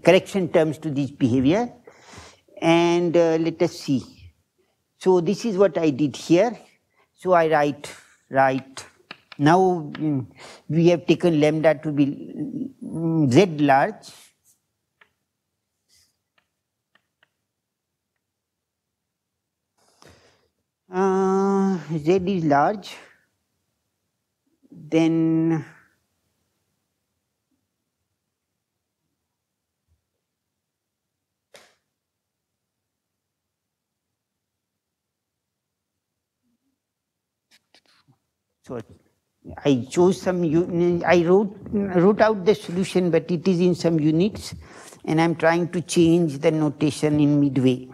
correction terms to this behavior. And uh, let us see. So this is what I did here. So I write, write. Now mm, we have taken lambda to be mm, z large. Uh, z is large then so I chose some, I wrote, wrote out the solution, but it is in some units, and I'm trying to change the notation in midway.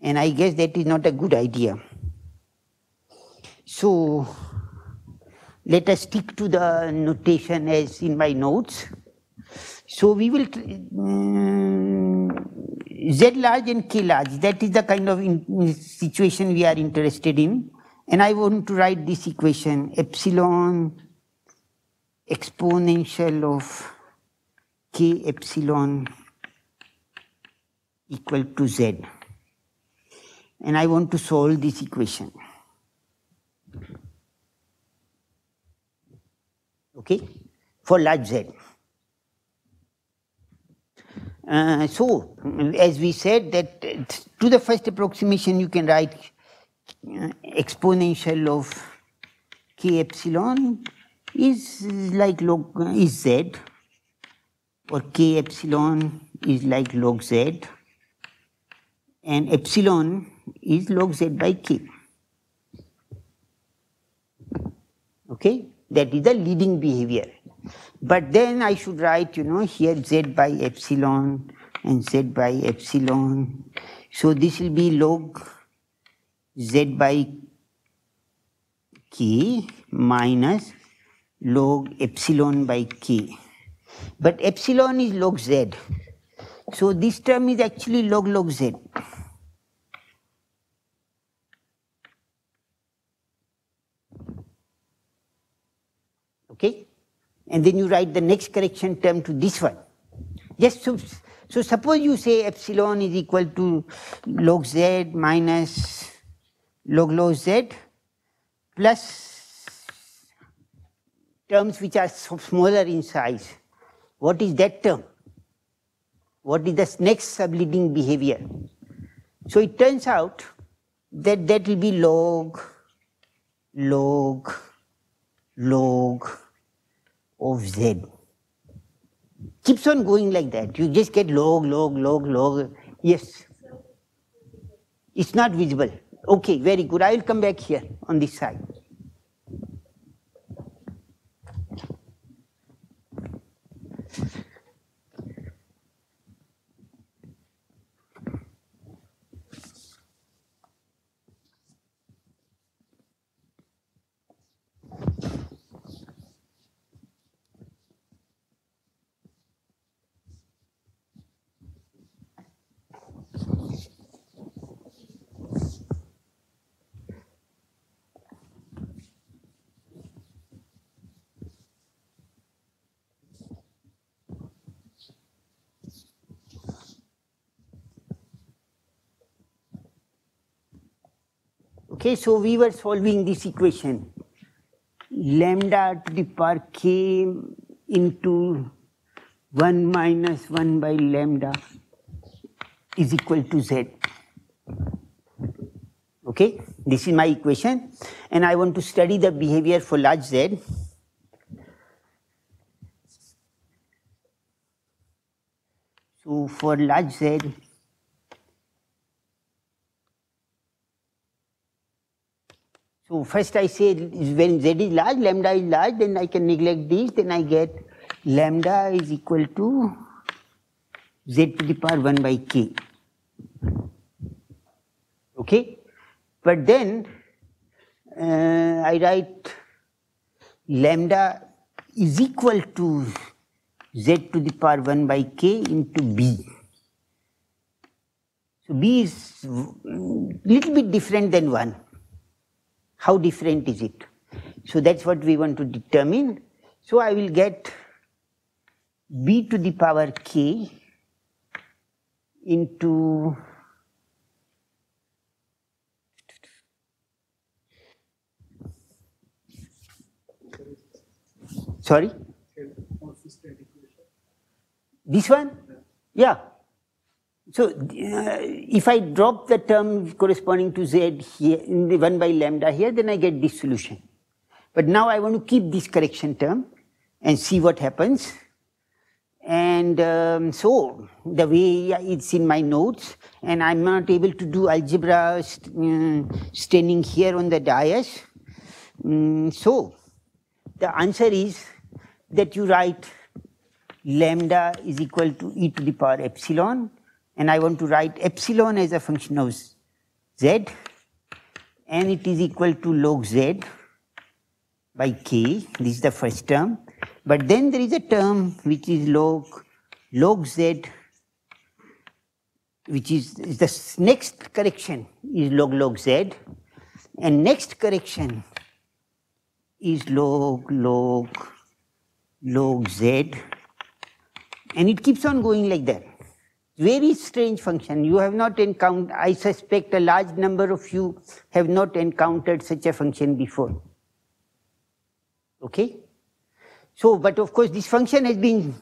And I guess that is not a good idea. So, let us stick to the notation as in my notes. So we will, um, Z large and K large, that is the kind of situation we are interested in. And I want to write this equation, epsilon exponential of K epsilon equal to Z. And I want to solve this equation. okay, for large Z. Uh, so, as we said that to the first approximation you can write exponential of k epsilon is like log is z or k epsilon is like log z and epsilon is log z by k. Okay, that is the leading behavior. But then I should write, you know, here z by epsilon and z by epsilon. So this will be log z by k minus log epsilon by k. But epsilon is log z. So this term is actually log log z. Okay? And then you write the next correction term to this one. Yes, so, so suppose you say epsilon is equal to log z minus log log z plus terms which are smaller in size. What is that term? What is the next subleading behavior? So it turns out that that will be log, log, log of z. Keeps on going like that. You just get log, log, log, log. Yes. It's not visible. Okay, very good. I will come back here on this side. Okay, so we were solving this equation. Lambda to the power k into 1 minus 1 by lambda is equal to z. Okay, this is my equation and I want to study the behavior for large z. So for large z, So first I say when z is large, lambda is large, then I can neglect this, then I get lambda is equal to z to the power 1 by k. Okay? But then uh, I write lambda is equal to z to the power 1 by k into b. So b is little bit different than 1. How different is it? So that's what we want to determine. So I will get b to the power k into sorry this one yeah so uh, if I drop the term corresponding to z here, in the 1 by lambda here, then I get this solution. But now I want to keep this correction term and see what happens. And um, so the way it's in my notes, and I'm not able to do algebra st uh, standing here on the dais. Um, so the answer is that you write lambda is equal to e to the power epsilon and I want to write epsilon as a function of z and it is equal to log z by k, this is the first term. But then there is a term which is log, log z, which is, is the next correction is log log z and next correction is log log log z and it keeps on going like that. Very strange function. You have not encountered, I suspect a large number of you have not encountered such a function before. Okay? So, but of course this function has been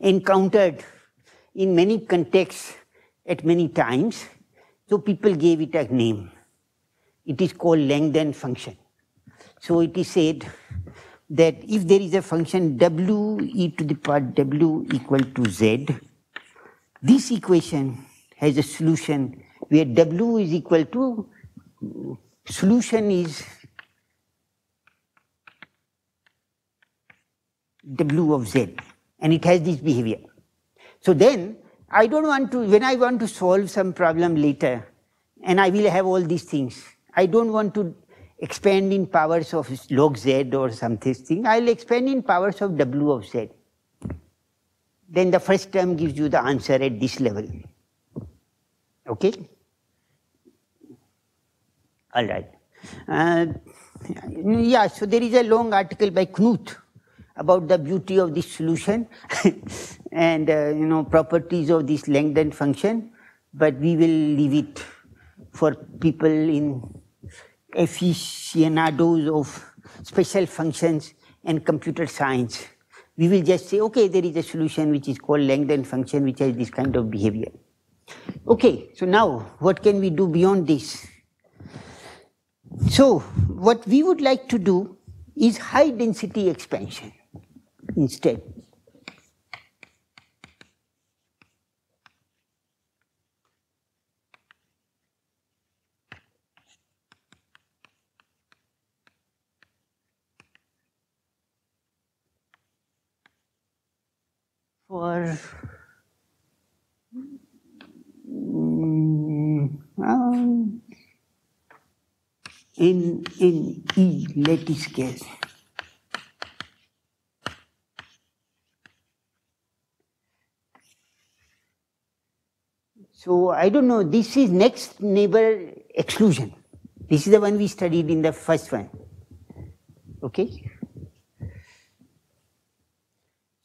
encountered in many contexts at many times. So people gave it a name. It is called Lambert function. So it is said that if there is a function w e to the power w equal to z, this equation has a solution where w is equal to solution is w of z and it has this behavior. So then I don't want to, when I want to solve some problem later and I will have all these things, I don't want to expand in powers of log z or something, Thing I'll expand in powers of w of z. Then the first term gives you the answer at this level. Okay? All right. Uh, yeah, so there is a long article by Knuth about the beauty of this solution and uh, you know properties of this Lambert function, but we will leave it for people in aficionados of special functions and computer science. We will just say, okay, there is a solution which is called Lambert function which has this kind of behavior. Okay, so now what can we do beyond this? So what we would like to do is high density expansion instead. For mm, um, in in E lattice. So I don't know, this is next neighbor exclusion. This is the one we studied in the first one. Okay?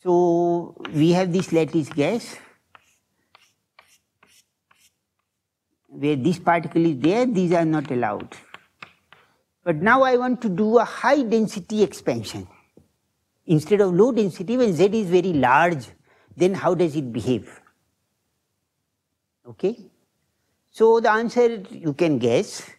So we have this lattice gas where this particle is there, these are not allowed. But now I want to do a high density expansion. Instead of low density, when Z is very large, then how does it behave? Okay? So the answer you can guess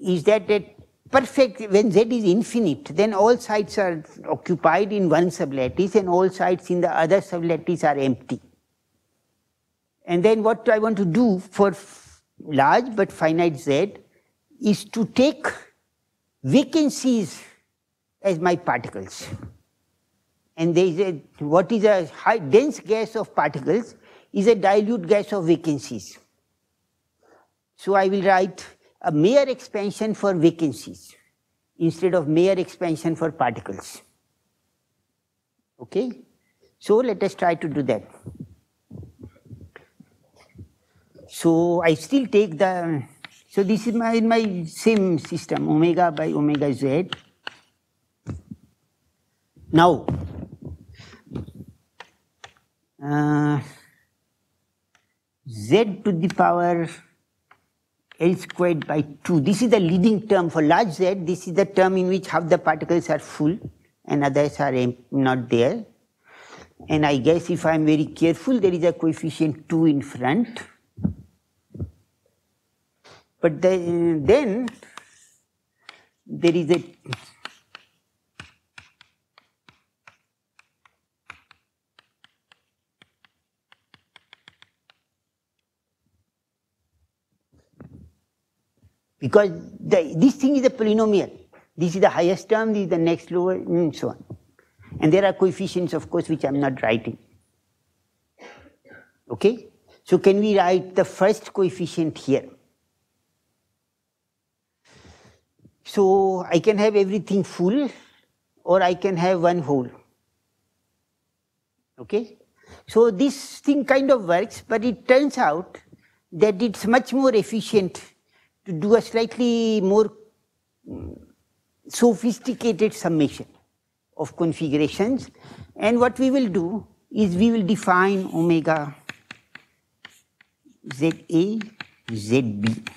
is that at perfect, when Z is infinite, then all sites are occupied in one sublattice and all sites in the other sublattice are empty. And then what I want to do for large but finite Z is to take vacancies as my particles. And there is a, what is a high dense gas of particles is a dilute gas of vacancies. So I will write a Mayer expansion for vacancies instead of Mayer expansion for particles. Okay? So let us try to do that. So I still take the, so this is my, in my same system, omega by omega z. Now, uh, z to the power L squared by 2. This is the leading term for large z. This is the term in which half the particles are full and others are not there. And I guess if I am very careful, there is a coefficient 2 in front. But the, then there is a because the, this thing is a polynomial. This is the highest term, this is the next lower, and so on. And there are coefficients, of course, which I'm not writing. Okay? So can we write the first coefficient here? So I can have everything full or I can have one whole. Okay? So this thing kind of works, but it turns out that it's much more efficient to do a slightly more mm, sophisticated summation of configurations. And what we will do is we will define omega ZA, ZB.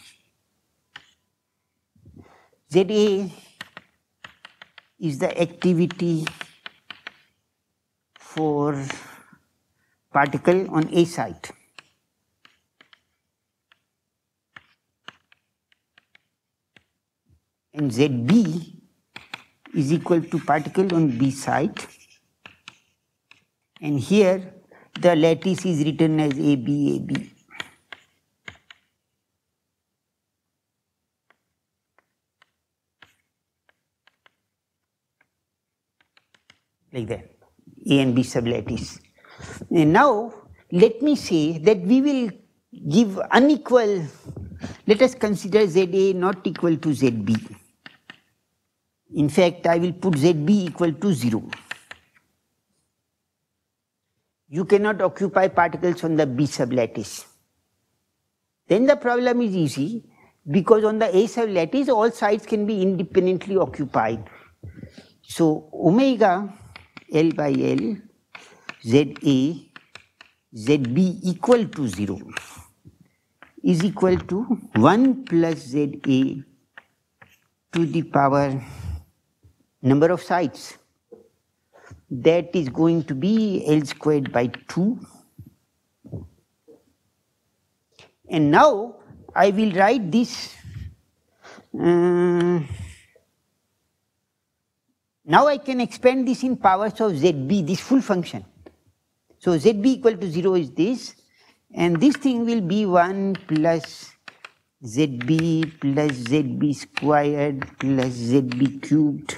ZA is the activity for particle on A site. And ZB is equal to particle on B site. And here the lattice is written as AB, AB. Like that, A and B sublattice. And now let me say that we will give unequal, let us consider ZA not equal to ZB. In fact, I will put ZB equal to 0. You cannot occupy particles on the B sublattice. Then the problem is easy because on the A sublattice all sides can be independently occupied. So omega L by L ZA ZB equal to 0 is equal to 1 plus ZA to the power number of sides. That is going to be L squared by 2. And now I will write this. Uh, now I can expand this in powers of ZB, this full function. So ZB equal to 0 is this, and this thing will be 1 plus ZB plus ZB squared plus ZB cubed.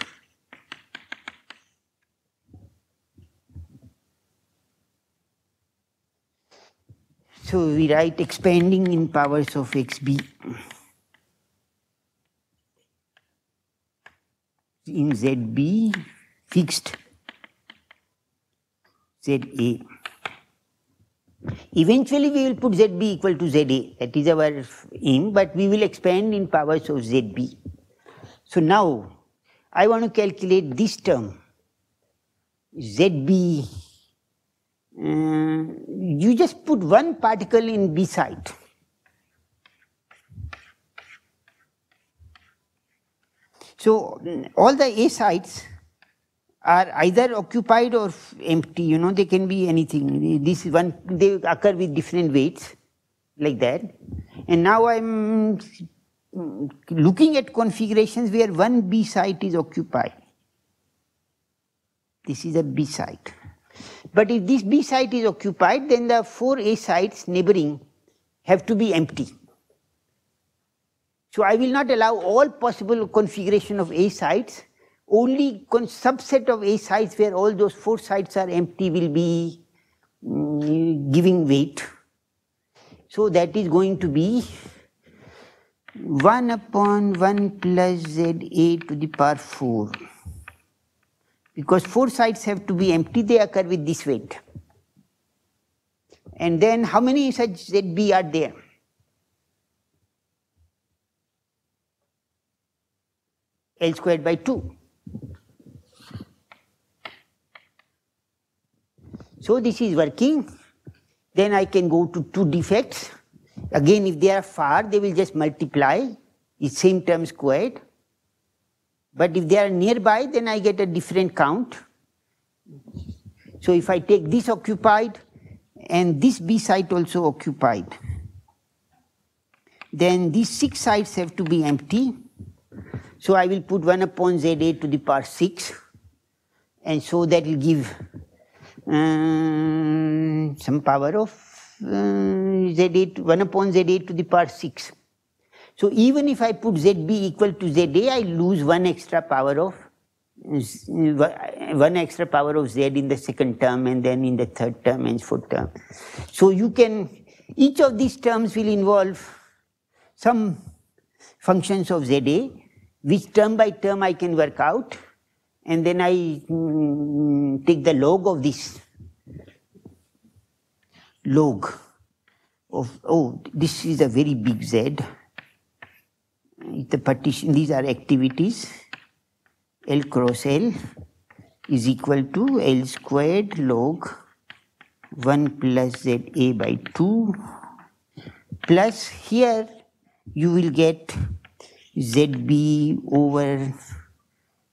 So we write expanding in powers of XB. In ZB fixed ZA. Eventually we will put ZB equal to ZA, that is our aim, but we will expand in powers of ZB. So now I want to calculate this term, ZB. Uh, you just put one particle in B site. So all the A sites are either occupied or empty, you know, they can be anything. This one, they occur with different weights, like that. And now I'm looking at configurations where one B site is occupied. This is a B site. But if this B site is occupied, then the four A sites neighboring have to be empty. So I will not allow all possible configuration of A sites only subset of A sites where all those four sites are empty will be um, giving weight. So that is going to be 1 upon 1 plus ZA to the power 4. Because four sites have to be empty, they occur with this weight. And then how many such ZB are there? L squared by 2. So this is working. Then I can go to two defects. Again, if they are far, they will just multiply, the same term squared. But if they are nearby, then I get a different count. So if I take this occupied and this B site also occupied, then these six sites have to be empty. So I will put 1 upon ZA to the power 6 and so that will give um, some power of uh, ZA, 1 upon ZA to the power 6. So even if I put ZB equal to ZA, I lose one extra power of one extra power of Z in the second term and then in the third term and fourth term. So you can, each of these terms will involve some functions of ZA, which term by term I can work out and then I mm, take the log of this log of oh this is a very big Z. The partition these are activities L cross L is equal to L squared log 1 plus ZA by 2 plus here you will get ZB over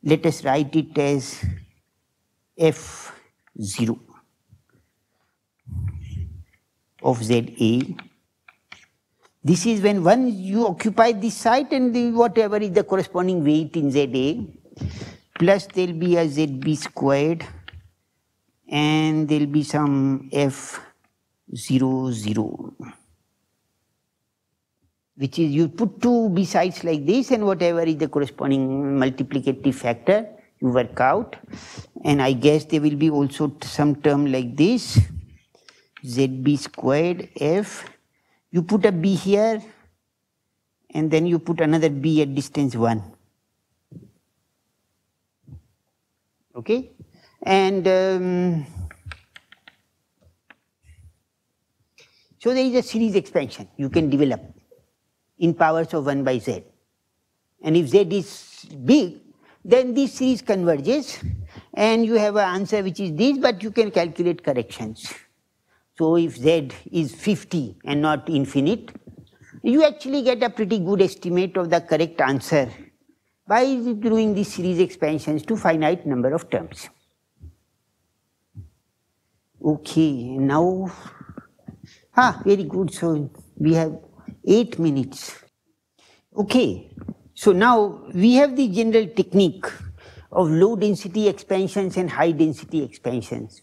let us write it as F0. of ZA. This is when once you occupy this site and the, whatever is the corresponding weight in ZA, plus there will be a ZB squared and there will be some F 0, 0 which is you put two B sides like this and whatever is the corresponding multiplicative factor you work out. And I guess there will be also some term like this ZB squared F you put a B here and then you put another B at distance 1 okay and um, so there is a series expansion you can develop in powers of 1 by z. And if z is big, then this series converges and you have an answer which is this, but you can calculate corrections. So if z is 50 and not infinite, you actually get a pretty good estimate of the correct answer by doing these series expansions to finite number of terms. Okay, now, ah, very good. So we have 8 minutes. Okay, so now we have the general technique of low density expansions and high density expansions.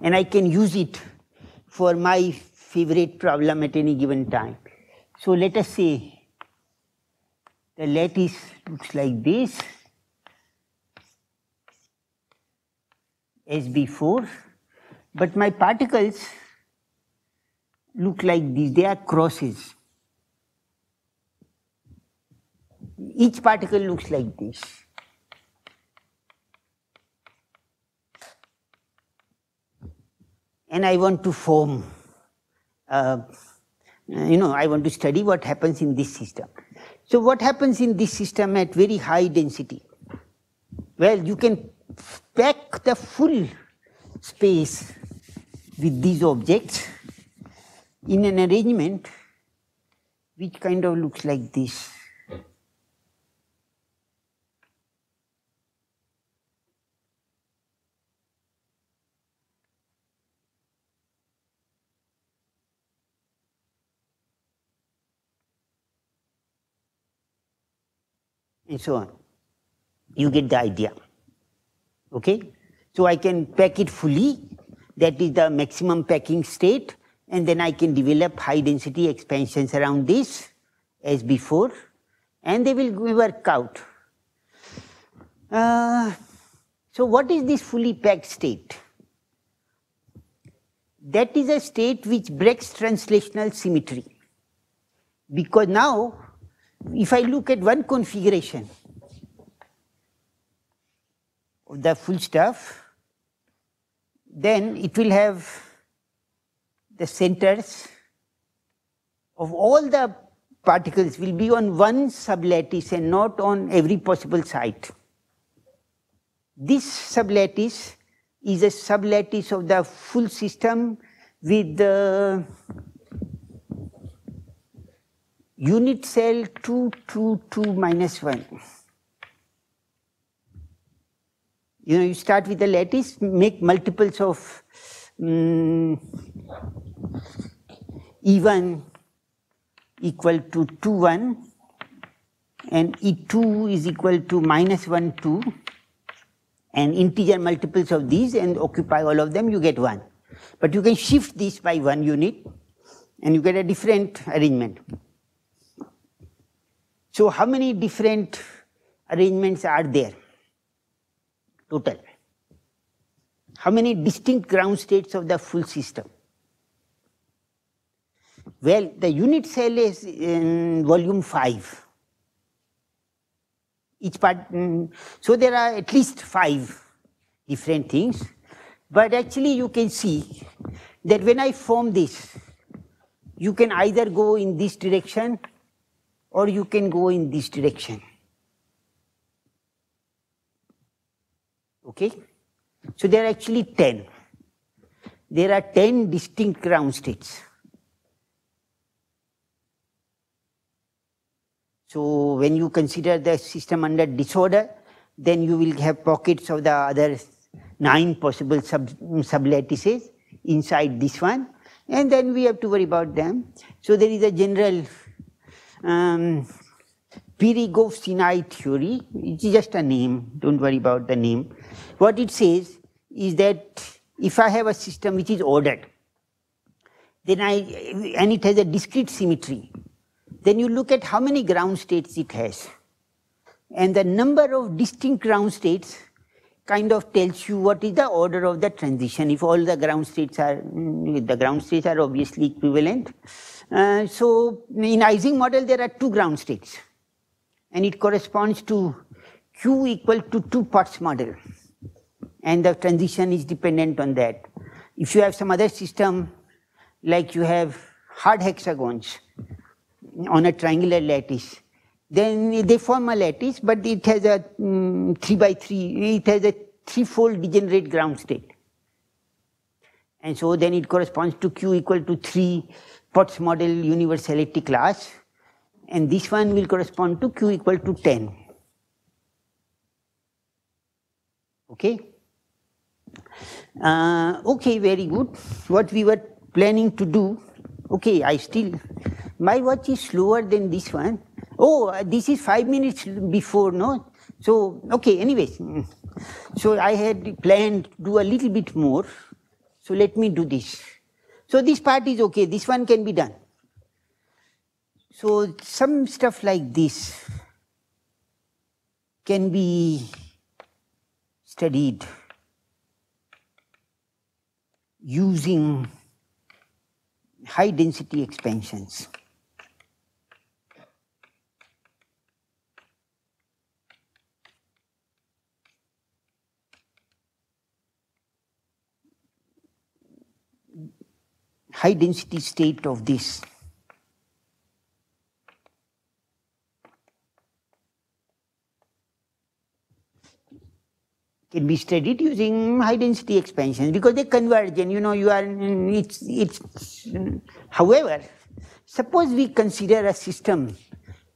And I can use it for my favorite problem at any given time. So let us say the lattice looks like this, SB4, but my particles look like these, they are crosses. each particle looks like this. And I want to form, uh, you know, I want to study what happens in this system. So what happens in this system at very high density? Well, you can pack the full space with these objects in an arrangement which kind of looks like this. And so on. You get the idea. Okay? So I can pack it fully, that is the maximum packing state, and then I can develop high density expansions around this as before, and they will work out. Uh, so what is this fully packed state? That is a state which breaks translational symmetry. Because now if I look at one configuration of the full stuff, then it will have the centers of all the particles will be on one sublattice and not on every possible site. This sublattice is a sublattice of the full system with the unit cell 2, 2, 2 minus 1. You know, you start with the lattice, make multiples of um, E1 equal to 2, 1 and E2 is equal to minus 1, 2 and integer multiples of these and occupy all of them, you get 1. But you can shift this by one unit and you get a different arrangement. So how many different arrangements are there total? How many distinct ground states of the full system? Well, the unit cell is in volume 5. Each part, mm, so there are at least five different things, but actually you can see that when I form this, you can either go in this direction or you can go in this direction. Okay? So there are actually 10. There are 10 distinct ground states. So when you consider the system under disorder, then you will have pockets of the other nine possible sub sublattices inside this one, and then we have to worry about them. So there is a general um, Pirogov-Sinai theory, it's just a name, don't worry about the name. What it says is that if I have a system which is ordered, then I, and it has a discrete symmetry, then you look at how many ground states it has. And the number of distinct ground states kind of tells you what is the order of the transition if all the ground states are, mm, the ground states are obviously equivalent. Uh, so in Ising model there are two ground states and it corresponds to Q equal to two Potts model and the transition is dependent on that. If you have some other system like you have hard hexagons on a triangular lattice, then they form a lattice, but it has a mm, 3 by 3, it has a threefold degenerate ground state. And so then it corresponds to Q equal to 3 Potts model universality class, and this one will correspond to Q equal to 10. Okay? Uh, okay, very good. What we were planning to do, okay, I still, my watch is slower than this one. Oh, uh, this is five minutes before, no? So, okay, anyways. So I had planned to do a little bit more. So let me do this. So this part is okay, this one can be done. So some stuff like this can be studied using high density expansions. High density state of this. can be studied using high density expansions because they converge and you know you are it's it's however suppose we consider a system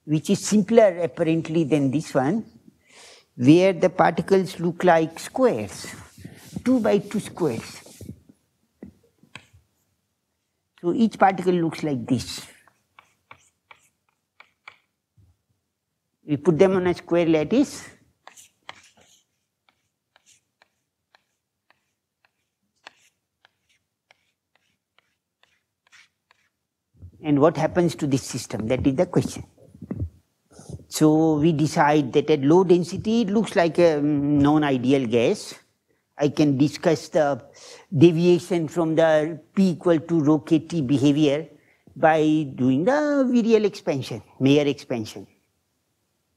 which is simpler apparently than this one where the particles look like squares 2 by 2 squares so each particle looks like this. We put them on a square lattice. And what happens to this system? That is the question. So we decide that at low density it looks like a mm, non-ideal gas. I can discuss the deviation from the P equal to rho kt behavior by doing the virial expansion, Mayer expansion.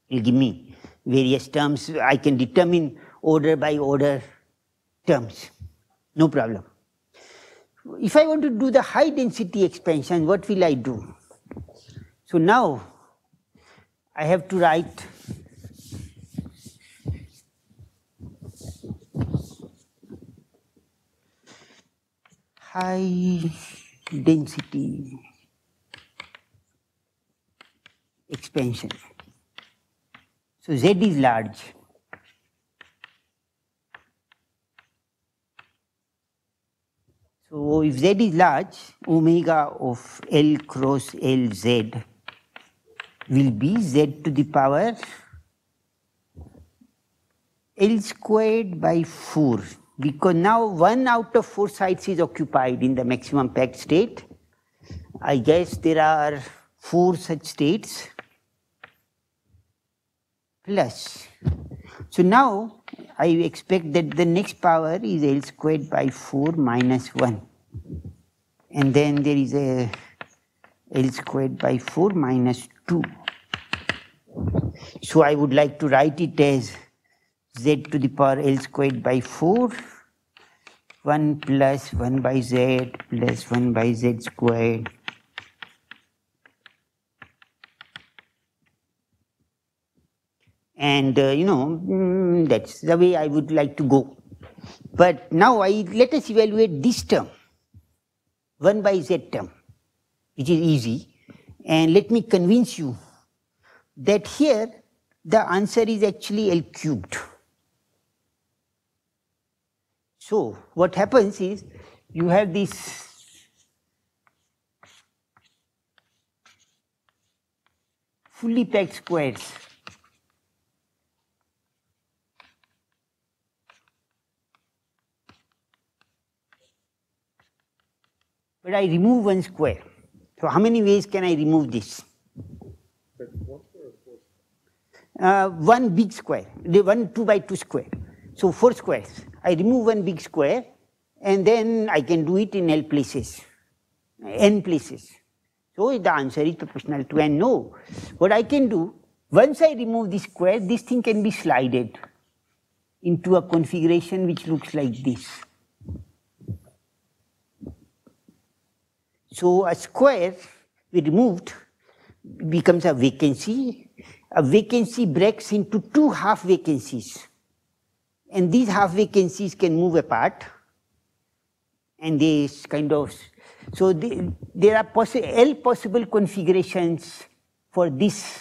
It will give me various terms. I can determine order by order terms. No problem. If I want to do the high density expansion, what will I do? So now I have to write high density expansion. So Z is large. So if Z is large, omega of L cross LZ will be Z to the power L squared by 4 because now one out of four sites is occupied in the maximum packed state. I guess there are four such states plus. So now I expect that the next power is L squared by 4 minus 1. And then there is a L squared by 4 minus 2. So I would like to write it as z to the power L squared by 4 1 plus 1 by z plus 1 by z squared and uh, you know mm, that's the way I would like to go. But now I let us evaluate this term 1 by z term which is easy and let me convince you that here the answer is actually L cubed. So what happens is you have this fully packed squares but I remove one square. So how many ways can I remove this? Uh, one big square, the one two by two square. So four squares. I remove one big square and then I can do it in L places, N places. So the answer is proportional to N. No. What I can do, once I remove this square, this thing can be slided into a configuration which looks like this. So a square we removed becomes a vacancy. A vacancy breaks into two half vacancies. And these half vacancies can move apart. And they kind of, so they, there are possi L possible configurations for this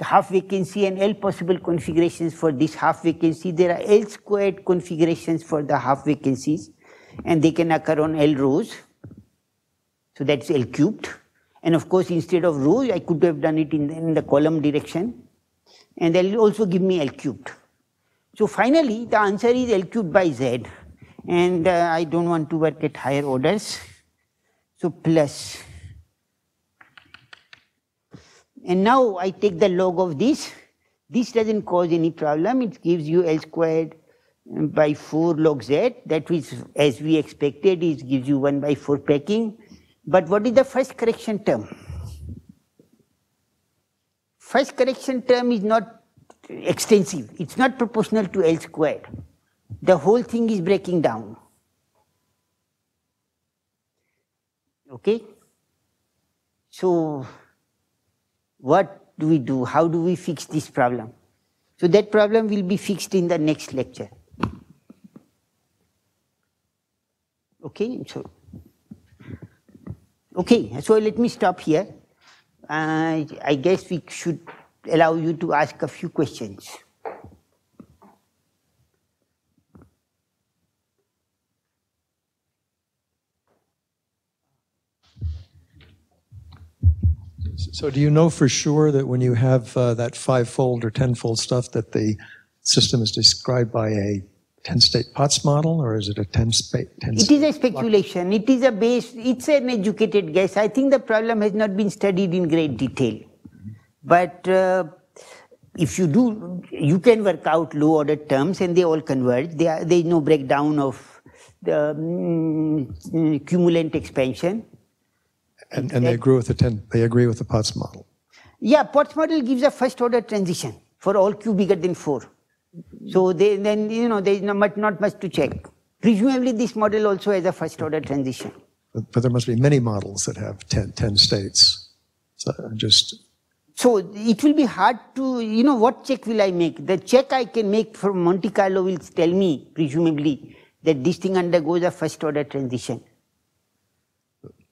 half vacancy and L possible configurations for this half vacancy. There are L squared configurations for the half vacancies and they can occur on L rows. So that's L cubed. And of course, instead of rows, I could have done it in, in the column direction. And they'll also give me L cubed. So finally, the answer is L cubed by Z. And uh, I don't want to work at higher orders. So plus. And now I take the log of this. This doesn't cause any problem. It gives you L squared by 4 log Z. That is, as we expected, it gives you 1 by 4 packing. But what is the first correction term? First correction term is not extensive. It's not proportional to L squared. The whole thing is breaking down. Okay? So, what do we do? How do we fix this problem? So that problem will be fixed in the next lecture. Okay, so Okay, so let me stop here. Uh, I guess we should allow you to ask a few questions. So do you know for sure that when you have uh, that five-fold or ten-fold stuff that the system is described by a 10-state Potts model, or is it a 10-state? 10 it is a speculation. It is a base. It's an educated guess. I think the problem has not been studied in great detail. But uh, if you do, you can work out low-order terms, and they all converge. There, there is no breakdown of the um, cumulant expansion. And, and they agree with the 10, they agree with the Potts model. Yeah, Potts model gives a first-order transition for all q bigger than 4. So they, then, you know, there is not much, not much to check. Presumably this model also has a first order transition. But, but there must be many models that have 10, 10 states. So just. So it will be hard to, you know, what check will I make? The check I can make from Monte Carlo will tell me, presumably, that this thing undergoes a first order transition.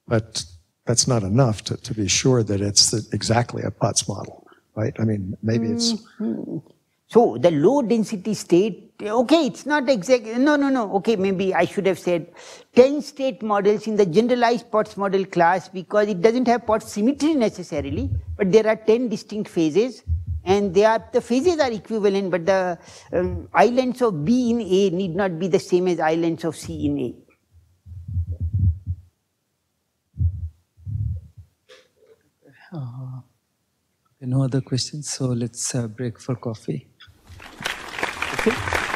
But that's not enough to, to be sure that it's the, exactly a Potts model, right? I mean, maybe it's. Mm -hmm. So the low density state, okay, it's not exactly, no, no, no, okay, maybe I should have said 10 state models in the generalized Potts model class because it doesn't have Potts symmetry necessarily, but there are 10 distinct phases and they are, the phases are equivalent, but the um, islands of B in A need not be the same as islands of C in A. Uh, no other questions, so let's uh, break for coffee. Okay.